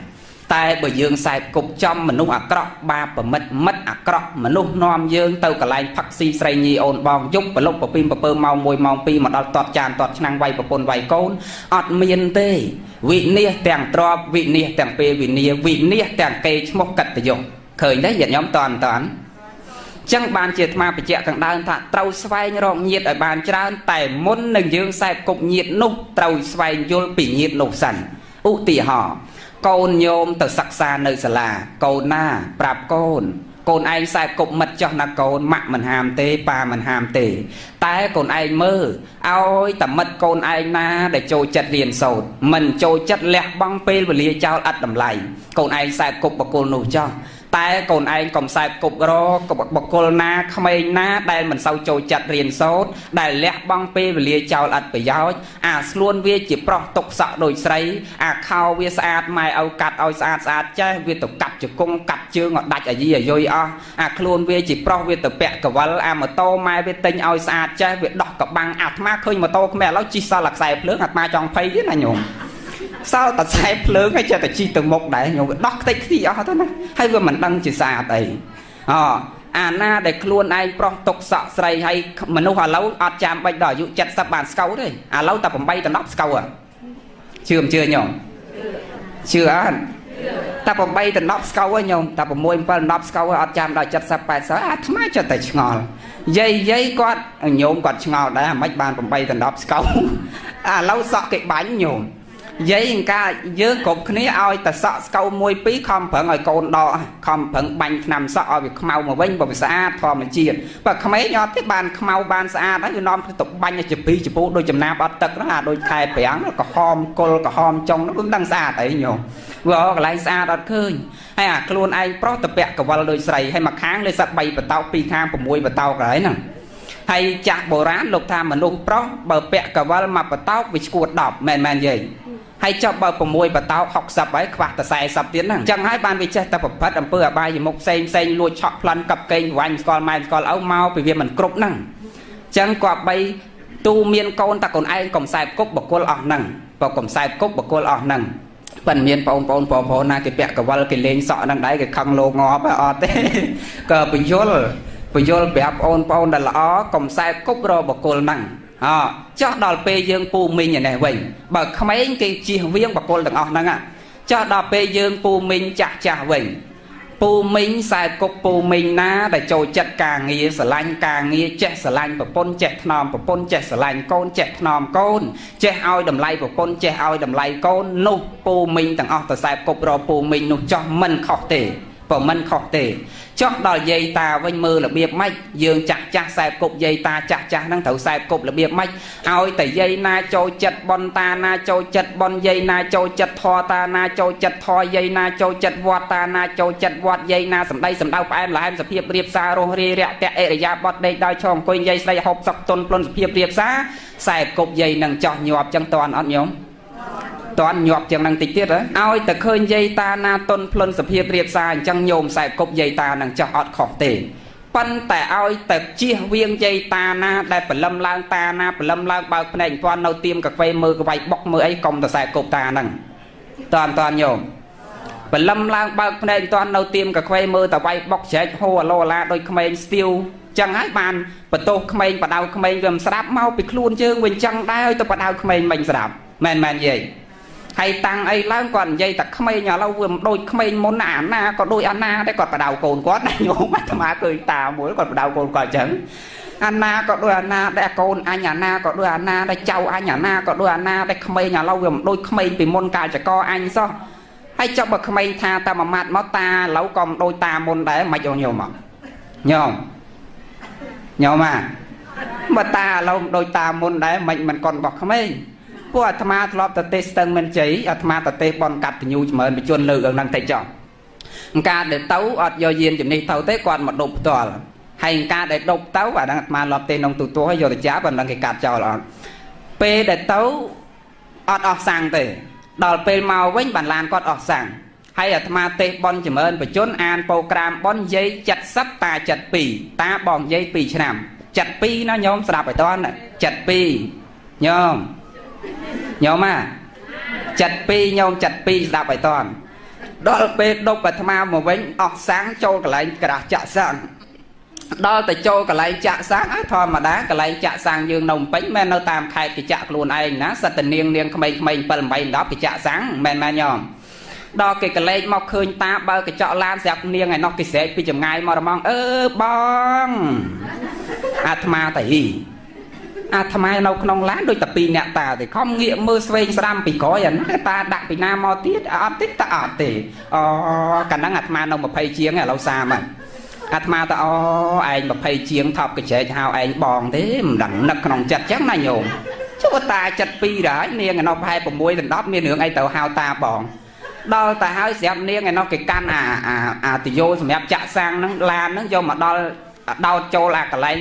តែបើយើងសែបគប់ចំមនុស្សអាក្រក់បាបប្រមិតមិត្តអាក្រក់មនុស្សនាំយើងទៅកន្លែងផឹកស៊ីស្រីញីអូនបងយប់ប្រលប់ប្រពីមប្រពើម៉ោង1ម៉ោង2មកដល់តតចានតតឆ្នាំងវាយប្រពន្ធវាយកូនអត់មានទេវិនិច្ឆ័យទាំងទ្របវិនិច្ឆ័យទាំងពេលវិនាវិនិច្ឆ័យទាំងកេរឈ្មោះកតយងឃើញទេញាតិញោមតន់តន់ចឹងបានជាអាត្មាបញ្ជាក់ខាងដើមថាត្រូវស្វែងរកញាតឲ្យបានច្រើន តែមុននឹងយើងសែបគប់ញាតនោះត្រូវស្វែងយល់ពីញាតនោះសិនឧទាហរណ៍ កូនញោមទៅសិក្សានៅសាលាកូនណា ប្រាប់កូនកូនឯងខ្សែគប់មិត្តចោះណាកូនម៉ាក់មិនហាមទេប៉ាមិនហាមទេ តែកូនឯងមើលឲ្យតែមិត្តកូនឯងណា ដែលចូលចិត្តរៀនសូត្រមិនចូលចិត្តលះបង់ពេលវេលាចោលឥតតម្លៃកូនឯងខ្សែគប់បកគលនោះចោះ តែកូនឯងកំសែបគប់រកបកុលណាក្មេងណាដែលមិនសូវចូលចិត្តរៀនសូត្រដែលលះបង់ពេលវេលាចោលអត់ប្រយោជន៍អាស្លួនវាជាប្រុសទុកសក់ដូចស្រី អាខោវាស្អាតម៉ែឲ្យកាត់ឲ្យស្អាតស្អាតចេះវាទៅកាប់ជង្គង់កាត់ជើងឲ្យដាច់អាយីអាយុយអស់អាខ្លួនវាជាប្រុសវាទៅពាក់កវលអាម៉ូតូម៉ែវាទិញឲ្យស្អាតចេះវាដោះកបាំងអាត្មាឃើញម៉ូតូខ្មែរឥឡូវជិះសល់អាខ្សែភ្លើងអាត្មាចង់ភ័យទៀតណាញោម សល់តែខ្សែភ្លើងហើយចេះតែជីទៅមុខដែរញោមវាដោះខ្ទេចខ្ទីអស់ទៅណាហើយវាមិនដឹងជាស្អាតអីអអាណាដែលខ្លួនឯងប្រុសទុកសក់ស្រីហើយមនុស្សឥឡូវអត់ចាំបាច់ដល់អាយុ70បានស្កោទេឥឡូវតែ8ដល់10ស្កោជឿមិនជឿញោមជឿអត់តែ8ដល់10ស្កោហ្នឹងញោមតែ6 7 10ស្កោអត់ចាំដល់70 80អាថ្មចិត្តតែឆ្ងល់យាយយាយគាត់ញោមគាត់ឆ្ងល់ដែរអាម៉េចបាន8ដល់10ស្កោឥឡូវសក់គេបាញ់ញោម យាយអង្ការយើងគ្រប់គ្នាឲ្យតសក់ស្កៅមួយពីរខំប្រឹងឲ្យកូនដកខំប្រឹងបាញ់ឆ្នាំសក់ឲ្យវាខ្មៅមកវិញបើវាស្អាតធម្មជាតិបើក្មេងអត់ទេបានខ្មៅបានស្អាតហើយវានាំទៅបាញ់ឲ្យចំពីចំពូដូចចំណាបអត់ទឹកហ្នឹងអាដូចខែប្រាំងក្រហមគល់ក្រហមចុងហ្នឹងមិនដឹងស្អាតអីញោមវាកន្លែងស្អាតអត់ឃើញហើយអាខ្លួនឯងប្រុសទៅពាក់កវលដូចស្រីហើយមួយខាងលេស3បតោកពីរខាង6បតោកហើយហ្នឹងហើយចាស់បុរាណលោកថាមនុស្សប្រុសបើពាក់កវលមួយបតោកវាឈួត10មែនមែនយាយ ហើយចប់បើ6បតោ60ហើយខ្វះតែ40ទៀតហ្នឹងអញ្ចឹងហើយបានវាចេះតែប្រព្រឹត្តអំពើអបាយមុខផ្សេងផ្សេងលួចឆក់ប្លន់កັບកេងវាញ់ស្គាល់ម៉ែស្គាល់ឪមកពីវាមិនគ្រប់ហ្នឹងអញ្ចឹងគាត់បីទូមានកូនតែកូនឯងកំសែបគប់បកុលអស់ហ្នឹងបើកំសែបគប់បកុលអស់ហ្នឹងប៉ិនមានបងប្អូនបងប្អូនណាគេពាក់កវលគេលេងសក់ហ្នឹងដែរគេខឹងលោងាប់អត់ទេក៏បញ្យលបញ្យលប្រាប់បងប្អូនដែលល្អកំសែបគប់របកុលហ្នឹង អចោះដល់ពេលយើងពូមីងឯនេះវិញបើក្មេងគេជៀសវាងបកលទាំងអស់ហ្នឹងចោះដល់ពេលយើងពូមីងចាស់ចាស់វិញពូមីងខ្សែគប់ពូមីងណាដែលចូលចិត្តការងារស្រឡាញ់ការងារចេះស្រឡាញ់ប្រពន្ធចេះថ្នមប្រពន្ធចេះស្រឡាញ់កូនចេះថ្នមកូនចេះឲ្យតម្លៃប្រពន្ធចេះឲ្យតម្លៃកូននោះពូមីងទាំងអស់ទៅខ្សែគប់រកពូមីងនោះចោះមិនខុសទេ បើមិនខុសទេចុះដល់យាយតាវិញមើលរបៀបម៉េចយើងចាស់ចាស់ខ្សែគប់យាយតាចាស់ចាស់ហ្នឹងត្រូវខ្សែគប់របៀបម៉េចឲ្យតែយាយណាចូលចិត្តបនតាណាចូលចិត្តបនយាយណាចូលចិត្តធរតាណាចូលចិត្តធរយាយណាចូលចិត្តវត្តតាណាចូលចិត្តវត្តយាយណាសំដីសំដៅផ្អែមល្ហែមសភាពរៀបសាររស់រាយរាក់ទាក់អរិយាបថដេកដោយឈរអង្គុយយាយស្ដីហូបសក់ទុនប្លន់សភាពរៀបសារខ្សែគប់យាយនឹងចោះញាប់ចឹងតន់អត់ញោម តាន់ញាប់ជាងនឹងតិចទៀតឲ្យតែឃើញយាយតាណាតុនផ្លុនសភាពរៀបសារអញ្ចឹងញោមខ្សែគប់យាយតានឹងចាស់អត់ខុសទេប៉ុន្តែឲ្យតែជៀសវាងយាយតាណាដែលបលឹមឡើងតាណាបលឹមឡើងបើកភ្នែកពាន់នៅទៀមកខ្វេមើលក្វៃបុកមើលអីកុំតែខ្សែគប់តាហ្នឹងតន់តន់ញោមបលឹមឡើងបើកភ្នែកតាន់នៅទៀមកខ្វេមើលតែវាយបុកច្រែកហូអាឡូឡាដូចក្មេងស្ទៀវចឹងហើយបានបន្ទោសក្មេងបដៅក្មេងវាមិនស្ដាប់មកពីខ្លួនយើងវិញចឹងដែរឲ្យទៅបដៅក្មេងមិនស្ដាប់មែនមែនយាយ ហើយតាំងអីឡើងគាត់និយាយតែក្មេងឥឡូវវាមិនដូចក្មេងមុនណាអាណាក៏ដូចអាណាដែរគាត់បដៅកូនគាត់ណាញោមអាត្មាឃើញតាមួយគាត់បដៅកូនគាត់អញ្ចឹងអាណាក៏ដូចអាណាដែរកូនអញអាណាក៏ដូចអាណាដែរចៅអញអាណាក៏ដូចអាណាដែរក្មេងឥឡូវវាមិនដូចក្មេងពីមុនកាលចកអញសោះហើយចុះបើក្មេងថាតែមួយម៉ាត់មកតាឥឡូវក៏មិនដូចតាមុនដែរមិនយកញោមមកញោមញោមអាបើតាឥឡូវមិនដូចតាមុនដែរមិនមិនកូនរបស់ក្មេង ពួកអាត្មាធ្លាប់ទៅទេសស្ទឹងមិនជ័យអាត្មាទៅទេសបនកាត់ពញូចម្រើនបជនលើកហ្នឹងតិចចុះការដែលទៅអត់យកយានជំនិះទៅទេគាត់មកដប់ផ្ទាល់ហើយការដែលដប់ទៅអាហ្នឹងអាត្មាលាប់ទេក្នុងទូទួហើយយកទៅចាប់ប៉ុណ្ណឹងគេកាត់ចោលអត់ពេលដែលទៅអត់អស់សាំងទេ ដល់ពេលមកវិញបានឡានគាត់អស់សាំងហើយអាត្មាទេសបនចម្រើនបជនអានប្រូក្រាមបនយាយ70តា72តាបងយាយ2ឆ្នាំ72ណាញោមស្ដាប់ឲ្យតន់72ញោម ញោមអាចិត្តពីរញោមចិត្តពីរស្ដាប់ឲ្យតន់ដល់ពេលដប់អាត្មាមកវិញអស់សាំងចូលកន្លែងក្រាស់ចាក់សាំងដល់ទៅចូលកន្លែងចាក់សាំងអើធម្មតាកន្លែងចាក់សាំងយើងនៅពេញមែននៅតាមខេត្តគេចាក់ខ្លួនឯងណាសិតតនាងនាងក្មេងៗ7 8 10គេចាក់សាំងមែនមែនញោមដល់គេកលេចមកឃើញតាបើកញ្ចក់ឡានស្រាប់នាងឯនោះគេស្រែកពីចម្ងាយមករមងអឺបងអាត្មាតៃ អាថ្មនៅក្នុងឡានដូចតែពីរអ្នកតាទេខំងាកមើលស្វែងស្ដាំពីក្រោយអាហ្នឹងតាដាក់ពីណាមកទៀតអត់ទេតាអត់ទេអូកាលហ្នឹងអាថ្មនៅ20ជាងឥឡូវ30ហើយអាត្មាតអូឯង20ជាងថប់កញ្ចែកហៅឯងបងទេមិនដឹងនឹកក្នុងចិត្តចឹងណាញោមជួតាចិត្ត2ដែរនាងឯនោះប្រហែល6ដល់10មានរឿងអីទៅហៅតាបងដល់តែហើយស្រាប់នាងឯនោះគេកាន់អាអាទយោសម្រាប់ចាក់សាំងហ្នឹងឡានហ្នឹងយកមកដល់ ដោតចូលអាកន្លែង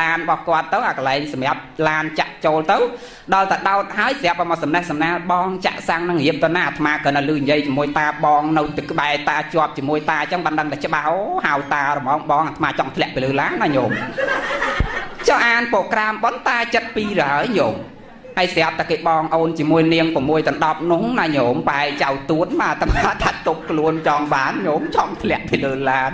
ឡានរបស់គាត់ទៅអាកន្លែងសម្រាប់ឡានចាក់ចូលទៅដល់តែដោតហើយស្រាប់មកសំណេះសំណាលបងចាក់សាំងនឹងរៀបទៅណាអាត្មាគ្រាន់តែលឺនិយាយជាមួយតាបងនៅទឹកក្បែរតាជាប់ជាមួយតាអញ្ចឹងបានដឹងតែច្បាស់អូហៅតារមងបងអាត្មាចង់ធ្លាក់ទៅលើឡានណាញោមចុះអានប្រូក្រាមបនតាចិត្តពីរហើយញោម ហើយស្រាប់តែគេបងអូនជាមួយនាង6ដល់10នោះណាញោមបែចៅទួតមកអាត្មាថាຕົកខ្លួនចង់បានញោមចង់ធ្លាក់ពីលើឡាន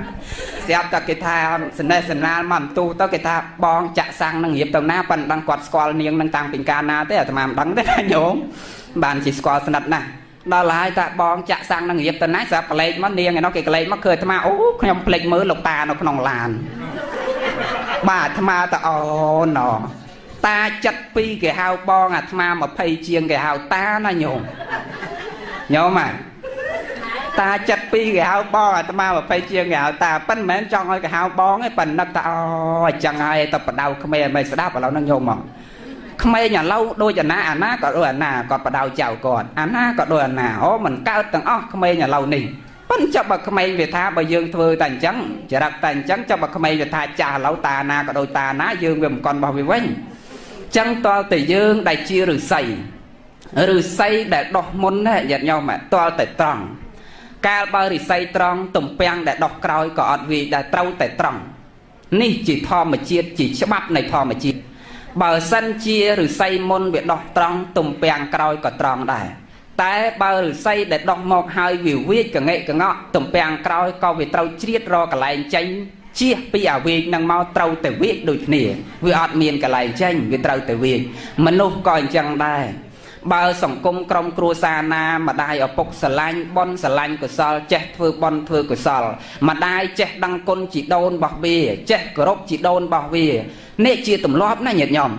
ស្រាប់តែគេថាសនេះសណាលមកបន្ទូទៅគេថាបងចាក់សាំងនឹងរៀបទៅណាប៉ិនដឹងគាត់ស្គាល់នាងនឹងតាំងពីកាលណាទេអាត្មាមិនដឹងទេណាញោមបានជាស្គាល់ស្និទ្ធណាស់ដល់ហើយតាបងចាក់សាំងនឹងរៀបទៅណាស្រាប់កលេចមកនាងឯនោះគេកលេចមកឃើញអាត្មាអូខ្ញុំភ្លេចមើលលោកតានៅក្នុងឡានបាទអាត្មាតអូណោ តាចិត្តពីរគេហៅបងអាត្មា20ជាងគេហៅតាណាញោមញោមអាតាចិត្តពីរគេហៅបងអាត្មា20ជាងគេហៅតាប៉ិនមិនមែនចង់ឲ្យគេហៅបងទេប៉ិននឹកថាអូអញ្ចឹងហើយទៅបដៅក្មេងមិនស្ដាប់ឥឡូវហ្នឹងញោមមកក្មេងឥឡូវដូចអាណាអាណាក៏ដូចអាណាគាត់បដៅចៅគាត់អាណាក៏ដូចអាណាអូមិនកើតទាំងអស់ក្មេងឥឡូវនេះប៉ិនចាប់បើក្មេងវាថាបើយើងធ្វើតែអញ្ចឹងចរិតតែអញ្ចឹងចាប់បើក្មេងវាថាចាស់ឥឡូវតាណាក៏ដូចតាណាយើងវាមិនកន់របស់វាវិញ ចឹងតលតែយើងដែលជាឫសីឫសីដែលដោះមុនណាញាតិញោមតលតែត្រង់កាលបើឫសីត្រង់ទំពាំងដែលដោះក្រោយក៏អត់វាដែលត្រូវតែត្រង់នេះជាធម្មជាតិជាច្បាប់នៃធម្មជាតិបើសិនជាឫសីមុនវាដោះត្រង់ទំពាំងក្រោយក៏ត្រង់ដែរតែបើឫសីដែលដោះមកហើយវាវាចកងែកកងក់ទំពាំងក្រោយក៏វាត្រូវជ្រៀតរកកន្លែងចេញ ជៀសពីអាវេកនឹងមកត្រូវតែវេកដូចគ្នាវាអត់មានកន្លែងចេញវាត្រូវតែវេកមនុស្សក៏អញ្ចឹងដែរបើសង្គមក្រុមគ្រួសារណាម្ដាយឪពុកស្រឡាញ់បនស្រឡាញ់កុសល ចេះធ្វើបនធ្វើកុសលម្ដាយចេះដឹងគុណជីដូនរបស់វាចេះគោរពជីដូនរបស់វានេះជាទម្លាប់ណាញាតិញោម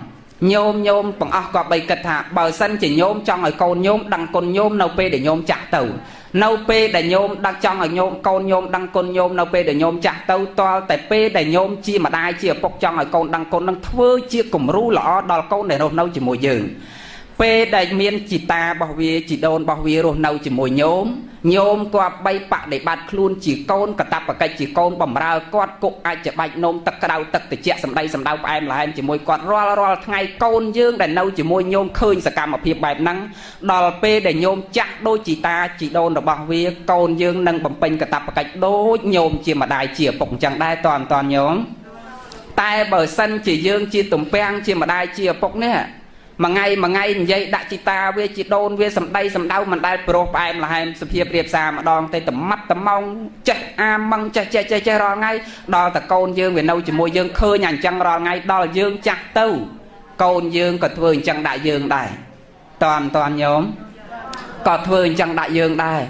ញោមញោមបង្អស់ក៏បីគិតថាបើសិនជាញោមចង់ឲ្យកូនញោមដឹងគុណញោមនៅពេលដែលញោមចាស់ទៅ នៅពេលដែលញោមដឹងចង់ឲ្យញោមកូនញោមដឹងគុណញោមនៅពេលដែលញោមចាស់ទៅតលតែពេលដែលញោមជាម្ដាយជាឪពុកចង់ឲ្យកូនដឹងគុណនឹងធ្វើជាគំរូល្អដល់កូនដែលរស់នៅជាមួយយើង ពេលដែលមានជីតារបស់វាជីដូនរបស់វារស់នៅជាមួយញោមញោមគាត់បីបដិបត្តិខ្លួនជាកូនកតបកិច្ចជាកូនបំរើគាត់គុកអាចច្បាច់នោមទឹកក្តៅទឹកត្រជាក់សម្ដីសម្ដៅផ្អែមល្ហែមជាមួយគាត់រាល់រាល់ថ្ងៃកូនយើងដែលនៅជាមួយញោមឃើញសកម្មភាពបែបហ្នឹងដល់ពេលដែលញោមចាស់ដូចជីតាជីដូនរបស់វាកូនយើងនឹងបំពេញកតបកិច្ចដូចញោមជាម្ដាយជាឪពុកអញ្ចឹងដែរតើអត់តញោមតែបើសិនជាយើងជាទំពាំងជាម្ដាយជាឪពុកនេះ មួយថ្ងៃមួយថ្ងៃនិយាយដាក់ជីតាវាជីដូនវាសំដីសំដៅមិនដែលប្រុសផ្អែមល្ហែមសុភាពរៀបសារម្ដងទេតម៉ាត់តម៉ោងចេះអាម៉ងចេះចេះចេះចេះរាល់ថ្ងៃដល់តកូនយើងវានៅជាមួយយើងឃើញអញ្ចឹងរាល់ថ្ងៃដល់យើងចាស់ទៅកូនយើងក៏ធ្វើអញ្ចឹងដាក់យើងដែរតន់តន់ញោមក៏ធ្វើអញ្ចឹងដាក់យើងដែរ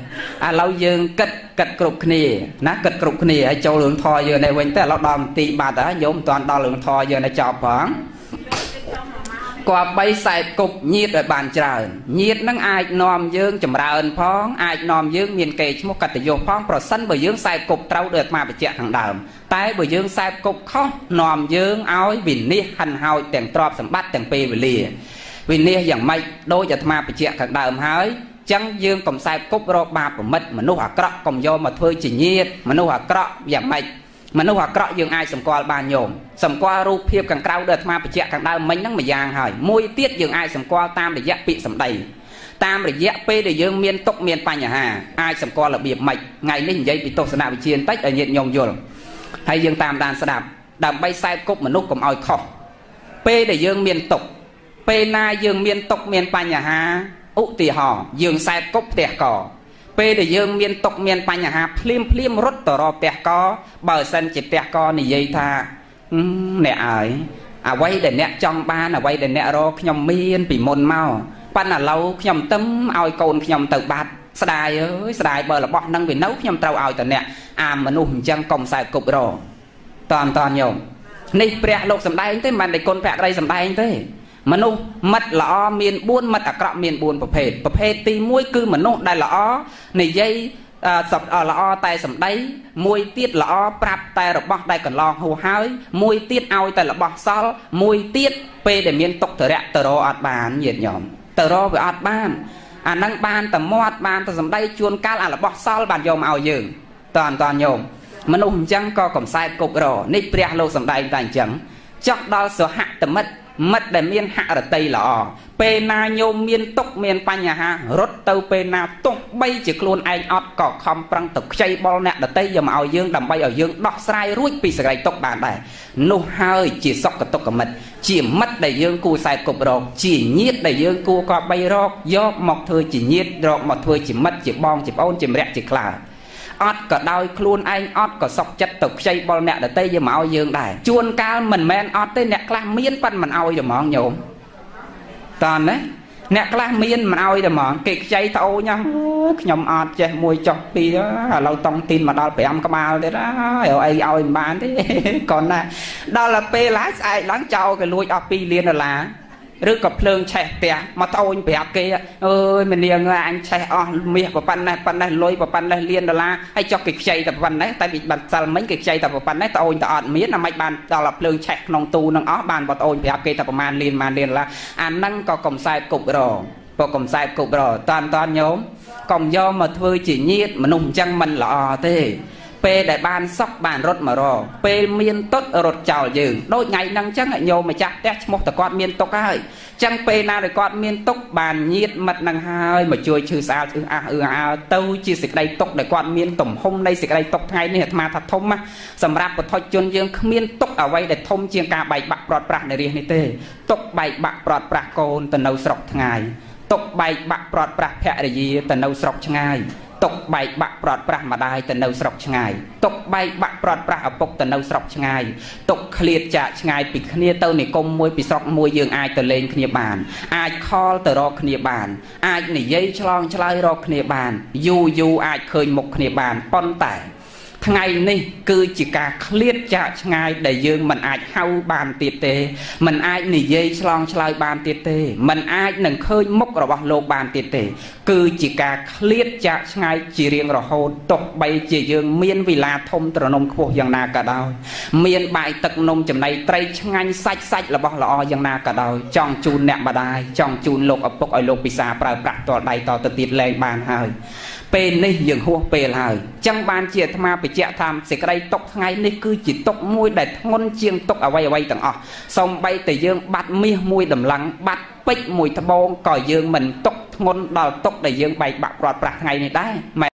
ឥឡូវយើងគិតគិតគ្រប់គ្នាណាគិតគ្រប់គ្នាហើយចូលរឿងធរយើងនេះវិញទៅឥឡូវដល់មន្ទីរបាត់ហើយញោមមិនទាន់ដល់រឿងធរយើងនេះចប់ផង គប្បីខ្សែគប់ញាតឲ្យបានច្រើនញាតនឹងអាចនាំយើងចម្រើនផងអាចនាំយើងមានកេរ្តិ៍ឈ្មោះកតញ្ញុផងប្រសិនបើយើងខ្សែគប់ត្រូវដោយអាត្មាបញ្ជាក់ខាងដើមតែបើយើងខ្សែគប់ខុសនាំយើងឲ្យវិនិច្ឆ័យហិនហោចទាំងទ្រព្យសម្បត្តិទាំងពេលវេលាវិនិច្ឆ័យយ៉ាងម៉េចដោយអាត្មាបញ្ជាក់ខាងដើមហើយចឹងយើងកំសែបគប់រកបាបប្រមិតមនុស្សអាក្រក់កុំយកមកធ្វើជាញាតមនុស្សអាក្រក់យ៉ាងម៉េច មនុស្សអាក្រក់យើងអាចសម្គាល់បានញោមសម្គាល់រូបភាពខាងក្រៅដែលអាត្មាបញ្ជាក់ខាងដើមមិញហ្នឹងមួយយ៉ាងហើយមួយទៀតយើងអាចសម្គាល់តាមរយៈពាក្យសម្ដីតាមរយៈពេលដែលយើងមានទុកមានបញ្ហាអាចសម្គាល់របៀបម៉េចថ្ងៃនេះនិយាយពីទស្សនវិជ្ជាបន្តិចឲ្យញាតិញោមយល់ហើយយើងតាមដានស្ដាប់ដើម្បីខ្សែគប់មនុស្សកុំឲ្យខុសពេលដែលយើងមានទុកពេលណាយើងមានទុកមានបញ្ហាឧទាហរណ៍យើងខ្សែគប់ផ្ទះក ពេលដែលយើងមានទុកមានបញ្ហាភ្លាមភ្លាមរត់ទៅរកផ្ទះកបើសិនជាផ្ទះកនិយាយថាអ្នកអើយអ្វីដែលអ្នកចង់បានអ្វីដែលអ្នករកខ្ញុំមានពីមុនមកប៉ុន្តែឥឡូវខ្ញុំទឹមឲ្យកូនខ្ញុំទៅបាត់ស្ដាយអើយស្ដាយបើរបស់នឹងវានៅខ្ញុំត្រូវឲ្យតអ្នកអាមនុស្សអញ្ចឹងកុំសែបគប់រតអន្តញោមនេះព្រះលោកសំដែងទេមិនតែគុណភក្តីសំដែងទេ មនុស្សមិត្តល្អមាន4មិត្តអាក្រក់មាន4ប្រភេទប្រភេទទី1គឺមនុស្សដែលល្អនិយាយសពល្អតែសម្ដីមួយទៀតល្អប្រាប់តែរបស់ដែលកន្លងហួសហើយ មួយទៀតឲ្យតែរបស់សល់មួយទៀតពេលដែលមានទុកតរៈតរអត់បានញាតិញោមតរវាអត់បានអានឹងបានតែមាត់បានតែសម្ដីជួនកាលអារបស់សល់បានយកមកឲ្យយើងតើអន្តញោមមនុស្សអញ្ចឹងក៏កំសែតគប់រនេះព្រះលោកសំដែងតែអញ្ចឹងចោះដល់សហតមិត្ត មិត្តដែលមានហរតីល្អពេលណាញោមមានទុកមានបញ្ហារត់ទៅពេលណាទោះបីជាខ្លួនឯងអត់ក៏ខំប្រឹងទៅខ្ចីបុលអ្នកដតីយកមកឲ្យយើងដើម្បីឲ្យយើងដោះស្រាយរួចពីសេចក្តីទុកបានដែរនោះហើយជាសុខទុក្ខមិត្តជាមិត្តដែលយើងគួរខ្សែគប់រកជាញាតដែលយើងគួរក៏បីរកយកមកធ្វើជាញាតរកមកធ្វើជាមិត្តជាបងជាប្អូនជាម្រាក់ជាខ្លា អត់ក៏ដោយខ្លួនឯងអត់ក៏សុកចិត្តទៅខ្ចីបុលអ្នកដតីយកមកឲ្យយើងដែរជួនកាលមិនមែនអត់ទេអ្នកខ្លះមានប៉ិនមិនឲ្យទេហ្មងញោមតើណាអ្នកខ្លះមានមិនឲ្យទេហ្មងគេខ្ចីត្អូញខ្ញុំអត់ចេះមួយចុះពីរឥឡូវតង់ទីនមកដល់5ក្បាលទៀតហើយអីឲ្យមិនបានទេកូនណាដល់ទៅពេលឡាស្អែកឡើងចោលគេលួចអស់2លានដុល្លារ ឬក៏ភ្លើងឆេះផ្ទះមកត្អូញប្រាប់គេអើយមនាងអញឆេះអស់មាសប៉ុណ្ណេះប៉ុណ្ណេះលុយប៉ុណ្ណេះលានដុល្លារហើយចុះគេខ្ចីតែប៉ុណ្ណេះតែបានសិលមិញគេខ្ចីតែប៉ុណ្ណេះត្អូញតែអត់មានណាមិនបានដល់ភ្លើងឆេះក្នុងទូនឹងអស់បានបត្អូនប្រាប់គេតែប្រហែលលានប្រហែលលានដុល្លារអាហ្នឹងក៏កំសែតគប់រពកំសែតគប់រតាន់តាន់ញោមកុំយកមកធ្វើជាញាតមនុស្សអញ្ចឹងមិនល្អទេ ពេលដែលបានសុកបានរត់មករពេលមានទុតរត់ចោលយើងដូចថ្ងៃហ្នឹងចឹងញោមម្ចាស់ផ្ទះឈ្មោះតគាត់មានទុកហើយចឹងពេលណាដែលគាត់មានទុកបានញាតមិត្តនឹងហើយមកជួយឈឺស្អាតអឺអះអឺអើទៅជាសេចក្តីទុកដែលគាត់មានទំហំនៃសេចក្តីទុកថ្ងៃនេះអាត្មាថាធំណាសម្រាប់ពុទ្ធជនយើងគ្មានទុកអ្វីដែលធំជាងការបែកបាក់ព្រាត់ប្រាសនៃរាជនេះទេទុកបែកបាក់ព្រាត់ប្រាសកូនទៅនៅស្រុកថ្ងៃទុកបែកបាក់ព្រាត់ប្រាសភរិយាទៅនៅស្រុកឆ្ងាយ ទុកបែកបាក់ប្រត់ប្រាស់ម្ដាយទៅនៅស្រុកឆ្ងាយទុកបែកបាក់ប្រត់ប្រាស់ឪពុកទៅនៅស្រុកឆ្ងាយទុកឃ្លាតចាកឆ្ងាយពីគ្នាទៅនិគមមួយពីស្រុកមួយយើងអាចទៅលេងគ្នាបាន អាចខលទៅរកគ្នាបាន អាចនិយាយឆ្លងឆ្លើយរកគ្នាបាន យូរយូរអាចឃើញមុខគ្នាបានប៉ុន្តែ ថ្ងៃនេះ គឺជាការឃ្លាតចាកឆ្ងាយដែលយើងមិនអាចហៅបានទៀតទេមិនអាចនិយាយឆ្លងឆ្លើយបានទៀតទេមិនអាចនឹងឃើញមុខរបស់លោកបានទៀតទេ គឺជាការឃ្លាតចាកឆ្ងាយជារៀងរហូតទុកបីជាយើងមានវិឡាធំត្រនំខ្ពស់យ៉ាងណាក៏ដោយមានបាយទឹកនំចំណីត្រីឆ្ងាញ់សាច់សាច់របស់ល្អយ៉ាងណាក៏ដោយចង់ជូនអ្នកម្ដាយចង់ជូនលោកឪពុកឲ្យលោកពិសាប្រើប្រាស់តលដៃតទៅទៀតលែងបានហើយ ពេលនេះយើងហួសពេលហើយចឹងបានជាអាត្មាបញ្ជាក់ថាសេចក្តីទុកថ្ងៃនេះគឺជាទុកមួយដែលធ្ងន់ជាងទុកអ្វីអ្វីទាំងអស់សំបីតែយើងបាត់មាសមួយតម្លឹងបាត់ពេជ្រមួយត្បូងក៏យើងមិនទុកធ្ងន់ដល់ទុកដែលយើងបែកបាក់ព្រាត់ប្រាស់ថ្ងៃនេះដែរ